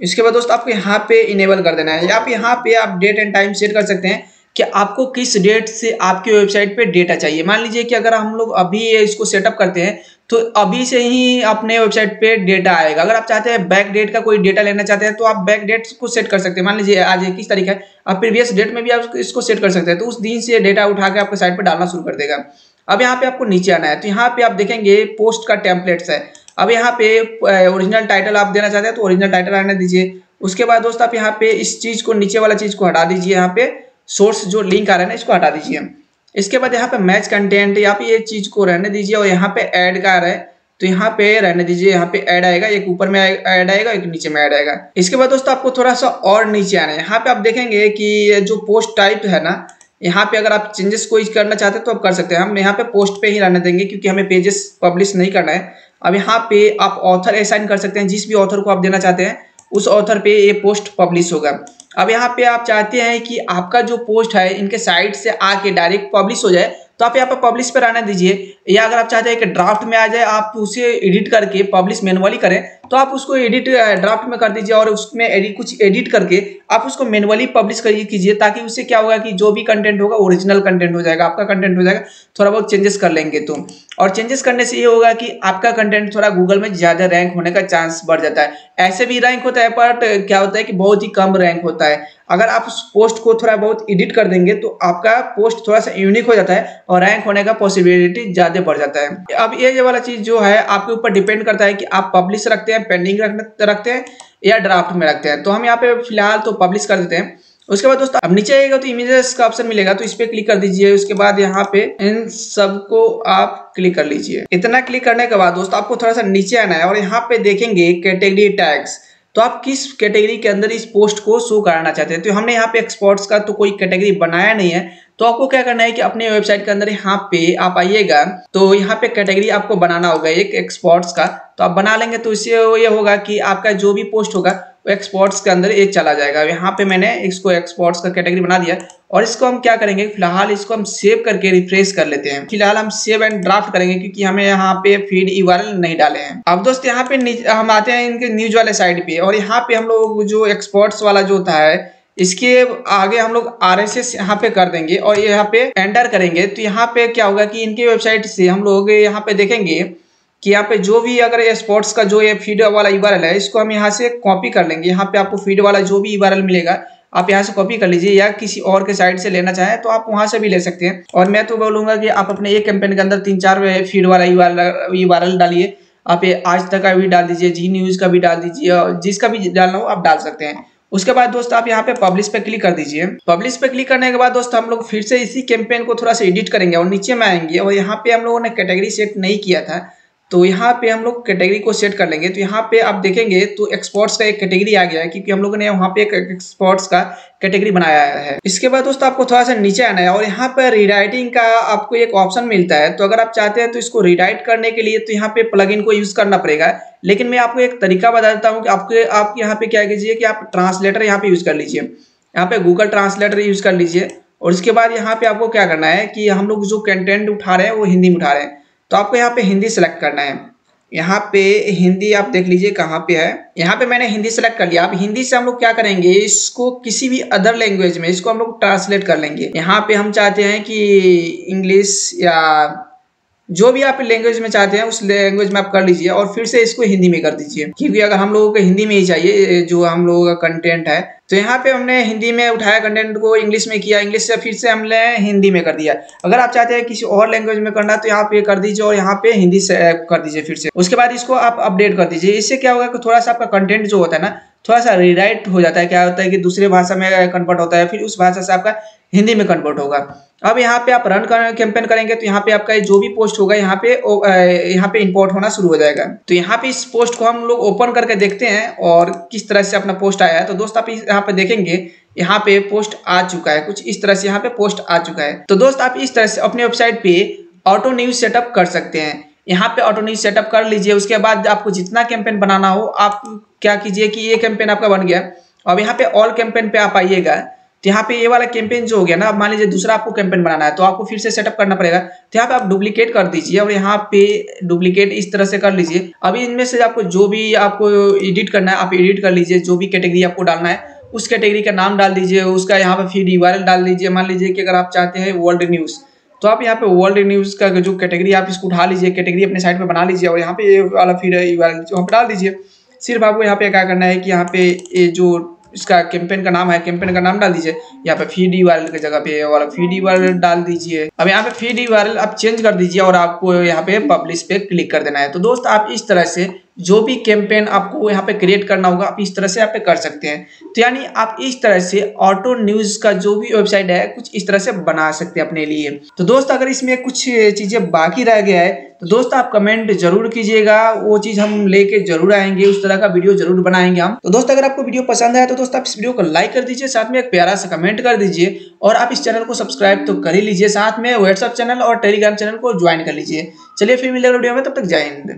इसके बाद दोस्त आपको यहाँ पे इनेबल कर देना है। आप यहाँ पे आप डेट एंड टाइम सेट कर सकते हैं। कि आपको किस डेट से आपके वेबसाइट पे डेटा चाहिए। मान लीजिए कि अगर हम लोग अभी इसको सेटअप करते हैं तो अभी से ही अपने वेबसाइट पे डेटा आएगा। अगर आप चाहते हैं बैक डेट का कोई डेटा लेना चाहते हैं तो आप बैक डेट को सेट कर सकते हैं। मान लीजिए आज किस तारीख है, आप प्रीवियस डेट में भी आप इसको सेट कर सकते हैं। तो उस दिन से डेटा उठा के आपके साइट पर डालना शुरू कर देगा। अब यहाँ पे आपको नीचे आना है। तो यहाँ पे आप देखेंगे पोस्ट का टेम्पलेट्स है। अब यहाँ पे ओरिजिनल टाइटल आप देना चाहते हैं तो ओरिजिनल टाइटल आने दीजिए। उसके बाद दोस्त आप यहाँ पे इस चीज़ को, नीचे वाला चीज़ को हटा दीजिए यहाँ पे। सोर्स जो लिंक आ रहा है ना, इसको हटा दीजिए इसके बाद यहाँ पे मैच कंटेंट यहाँ पे ये चीज़ को रहने दीजिए और यहाँ पे ऐड का आ रहा है तो यहाँ पे रहने दीजिए, यहाँ पे ऐड आएगा, एक ऊपर में ऐड आएगा, एक नीचे में ऐड आएगा। इसके बाद दोस्तों आपको थोड़ा सा और नीचे आना है। यहाँ पे आप देखेंगे कि जो पोस्ट टाइप है ना, यहाँ पे अगर आप चेंजेस कोई करना चाहते हैं तो आप कर सकते हैं। हम यहाँ पे पोस्ट पे ही रहने देंगे क्योंकि हमें पेजेस पब्लिश नहीं करना है। अब यहाँ पे आप ऑथर असाइन कर सकते हैं, जिस भी ऑथर को आप देना चाहते हैं उस ऑथर पे ये पोस्ट पब्लिश होगा। अब यहाँ पे आप चाहते हैं कि आपका जो पोस्ट है, इनके साइट से आके डायरेक्ट पब्लिश हो जाए तो आप यहाँ पर पब्लिश पर आने दीजिए। या अगर आप चाहते हैं कि ड्राफ्ट में आ जाए, आप उसे एडिट करके पब्लिश मैनुअली करें तो आप उसको एडिट ड्राफ्ट में कर दीजिए और उसमें एडिट कुछ एडिट करके आप उसको मैनुअली पब्लिश करिए कीजिए, ताकि उससे क्या होगा कि जो भी कंटेंट होगा ओरिजिनल कंटेंट हो जाएगा, आपका कंटेंट हो जाएगा, थोड़ा बहुत चेंजेस कर लेंगे तो। और चेंजेस करने से ये होगा कि आपका कंटेंट थोड़ा गूगल में ज़्यादा रैंक होने का चांस बढ़ जाता है। ऐसे भी रैंक होता है बट क्या होता है कि बहुत ही कम रैंक होता है। अगर आप उस पोस्ट को थोड़ा बहुत एडिट कर देंगे तो आपका पोस्ट थोड़ा सा यूनिक हो जाता है और रैंक होने का पॉसिबिलिटी ज़्यादा बढ़ जाता है। अब ये वाला चीज़ जो है, आपके ऊपर डिपेंड करता है कि आप पब्लिश रखते हैं पेंडिंग रखते हैं या ड्राफ्ट में रखते हैं। तो हम यहाँ पे फ़िलहाल तो पब्लिश कर देते हैं। उसके बाद दोस्तों अब नीचे आएगा तो इमेजेस का ऑप्शन मिलेगा तो इस पर क्लिक कर दीजिए, उसके बाद यहाँ पे इन सबको आप क्लिक कर लीजिए। इतना क्लिक करने के बाद दोस्तों, आपको थोड़ा सा नीचे आना है और यहाँ पे देखेंगे कैटेगरी टैग्स तो आप किस कैटेगरी के अंदर इस पोस्ट को शो कराना चाहते हैं? तो हमने यहाँ पे एक्सपोर्ट्स का तो कोई कैटेगरी बनाया नहीं है। तो आपको क्या करना है कि अपने वेबसाइट के अंदर यहाँ पे आप आइएगा तो यहाँ पे कैटेगरी आपको बनाना होगा, एक एक्सपोर्ट्स का। तो आप बना लेंगे तो इससे ये होगा कि आपका जो भी पोस्ट होगा एक्सपोर्ट्स के अंदर एक चला जाएगा। यहाँ पे मैंने इसको एक्सपोर्ट्स का कैटेगरी बना दिया और इसको हम क्या करेंगे? फ़िलहाल इसको हम सेव करके रिफ्रेश कर लेते हैं। फ़िलहाल हम सेव एंड ड्राफ्ट करेंगे क्योंकि हमें यहाँ पे फ़ीड यूआरएल नहीं डाले हैं। अब दोस्त, यहाँ पे हम आते हैं इनके न्यूज़ वाले साइड पे और यहाँ पे हम लोग जो एक्सपोर्ट्स वाला जो होता है, इसके आगे हम लोग आर एस एस यहाँ पे कर देंगे और यहाँ पे एंटर करेंगे। तो यहाँ पे क्या होगा कि इनके वेबसाइट से हम लोग यहाँ पे देखेंगे कि यहाँ पे जो भी अगर स्पोर्ट्स का जो ये फ़ीड वाला यूआरएल है, इसको हम यहाँ से कॉपी कर लेंगे। यहाँ पे आपको फ़ीड वाला जो भी यूआरएल मिलेगा, आप यहाँ से कॉपी कर लीजिए या किसी और के साइड से लेना चाहें तो आप वहाँ से भी ले सकते हैं। और मैं तो बोलूँगा कि आप अपने एक कैंपेन के अंदर तीन चार फ़ीड वाला यूआरएल डालिए। आप ये आज तक का भी डाल दीजिए, जी न्यूज़ का भी डाल दीजिए और जिसका भी डालना हो आप डाल सकते हैं। उसके बाद दोस्त आप यहाँ पे पब्लिश पे क्लिक कर दीजिए। पब्लिश पे क्लिक करने के बाद दोस्त हम लोग फिर से इसी कैंपेन को थोड़ा सा एडिट करेंगे और नीचे में आएँगे और यहाँ पे हम लोगों ने कैटेगरी सेट नहीं किया था। तो यहाँ पे हम लोग कैटेगरी को सेट कर लेंगे। तो यहाँ पे आप देखेंगे तो एक्सपोर्ट्स का एक कैटेगरी आ गया है, क्योंकि हम लोगों ने वहाँ पे एक एक्सपोर्ट्स का कैटेगरी बनाया है। इसके बाद दोस्तों आपको थोड़ा सा नीचे आना है और यहाँ पर रीराइटिंग का आपको एक ऑप्शन मिलता है। तो अगर आप चाहते हैं तो इसको रीराइट करने के लिए तो यहाँ पे प्लग को यूज़ करना पड़ेगा। लेकिन मैं आपको एक तरीका बता देता हूँ कि आपके, आप यहाँ पे क्या कीजिए कि आप ट्रांसलेटर यहाँ पे यूज़ कर लीजिए। यहाँ पे गूगल ट्रांसलेटर यूज़ कर लीजिए। और उसके बाद यहाँ पे आपको क्या करना है कि हम लोग जो कंटेंट उठा रहे हैं वो हिंदी में उठा रहे हैं। तो आपको यहाँ पे हिंदी सेलेक्ट करना है। यहाँ पे हिंदी आप देख लीजिए कहाँ पे है। यहाँ पे मैंने हिंदी सेलेक्ट कर लिया। अब हिंदी से हम लोग क्या करेंगे? इसको किसी भी अदर लैंग्वेज में इसको हम लोग ट्रांसलेट कर लेंगे। यहाँ पे हम चाहते हैं कि इंग्लिश या जो भी आप लैंग्वेज में चाहते हैं, उस लैंग्वेज में आप कर लीजिए और फिर से इसको हिंदी में कर दीजिए। क्योंकि अगर हम लोगों को हिंदी में ही चाहिए जो हम लोगों का कंटेंट है तो यहाँ पे हमने हिंदी में उठाया कंटेंट को इंग्लिश में किया इंग्लिश से फिर से हमने हिंदी में कर दिया। अगर आप चाहते हैं किसी और लैंग्वेज में करना तो यहाँ पे कर दीजिए और यहाँ पे हिंदी से कर दीजिए फिर से। उसके बाद इसको आप अपडेट कर दीजिए। इससे क्या होगा कि थोड़ा सा आपका कंटेंट जो होता है ना थोड़ा सा रिराइट हो जाता है, क्या होता है कि दूसरे भाषा में कन्वर्ट होता है, फिर उस भाषा से आपका हिंदी में कन्वर्ट होगा। अब यहाँ पे आप रन कैंपेन करेंगे तो यहाँ पे आपका जो भी पोस्ट होगा, यहाँ पे यहाँ पे इंपोर्ट होना शुरू हो जाएगा। तो यहाँ पे इस पोस्ट को हम लोग ओपन करके देखते हैं और किस तरह से अपना पोस्ट आया है। तो दोस्त आप यहाँ पे देखेंगे, यहाँ पे पोस्ट आ चुका है, कुछ इस तरह से यहाँ पे पोस्ट आ चुका है। तो दोस्त आप इस तरह से अपने वेबसाइट पे ऑटो न्यूज़ सेटअप कर सकते हैं। यहाँ पे ऑटो न्यूज़ सेटअप कर लीजिए, उसके बाद आपको जितना कैंपेन बनाना हो, आप क्या कीजिए कि ये कैंपेन आपका बन गया। अब यहाँ पे ऑल कैंपेन पे आप आइएगा तो यहाँ पे ये वाला कैंपेन जो हो गया ना मान लीजिए दूसरा आपको कैंपेन बनाना है तो आपको फिर से सेटअप करना पड़ेगा। तो यहाँ पे आप डुप्लीकेट कर दीजिए और यहाँ पे डुप्लीकेट इस तरह से कर लीजिए। अभी इनमें से आपको जो भी आपको एडिट करना है, आप एडिट कर लीजिए, जो भी कैटेगरी आपको डालना है, उस कैटेगरी का नाम डाल दीजिए, उसका यहाँ पे फ़ीड यूआरएल डाल दीजिए। मान लीजिए कि अगर आप चाहते हैं वर्ल्ड न्यूज़ तो आप यहाँ पे वर्ल्ड न्यूज़ का जो कैटेगरी आप इसको उठा लीजिए कैटेगरी अपने साइड पे बना लीजिए और यहाँ पे ये वाला यूआरएल वहाँ पे डाल दीजिए। सिर्फ़ आपको यहाँ पे क्या करना है कि यहाँ पे ये जो इसका कैंपेन का नाम है कैंपेन का नाम डाल दीजिए। यहाँ पे फ़ीड यूआरएल की जगह पे वाला फ़ीड यूआरएल डाल दीजिए। अब यहाँ पे फ़ीड यूआरएल आप चेंज कर दीजिए और आपको यहाँ पे पब्लिश पे क्लिक कर देना है। तो दोस्त आप इस तरह से जो भी कैंपेन आपको यहाँ पे क्रिएट करना होगा, आप इस तरह से यहाँ पे कर सकते हैं। तो यानी आप इस तरह से ऑटो न्यूज़ का जो भी वेबसाइट है, कुछ इस तरह से बना सकते हैं अपने लिए। तो दोस्त, अगर इसमें कुछ चीज़ें बाकी रह गया है तो दोस्त, आप कमेंट ज़रूर कीजिएगा। वो चीज़ हम लेके ज़रूर आएँगे, उस तरह का वीडियो ज़रूर बनाएँगे हम। तो दोस्त, अगर आपको वीडियो पसंद आया तो दोस्त, आप इस वीडियो को लाइक कर दीजिए, साथ में एक प्यारा सा कमेंट कर दीजिए, और आप इस चैनल को सब्सक्राइब तो कर ही लीजिए। साथ में व्हाट्सअप चैनल और टेलीग्राम चैनल को ज्वाइन कर लीजिए। चलिए फिर मिलेगा वीडियो में, तब तक जय हिंद।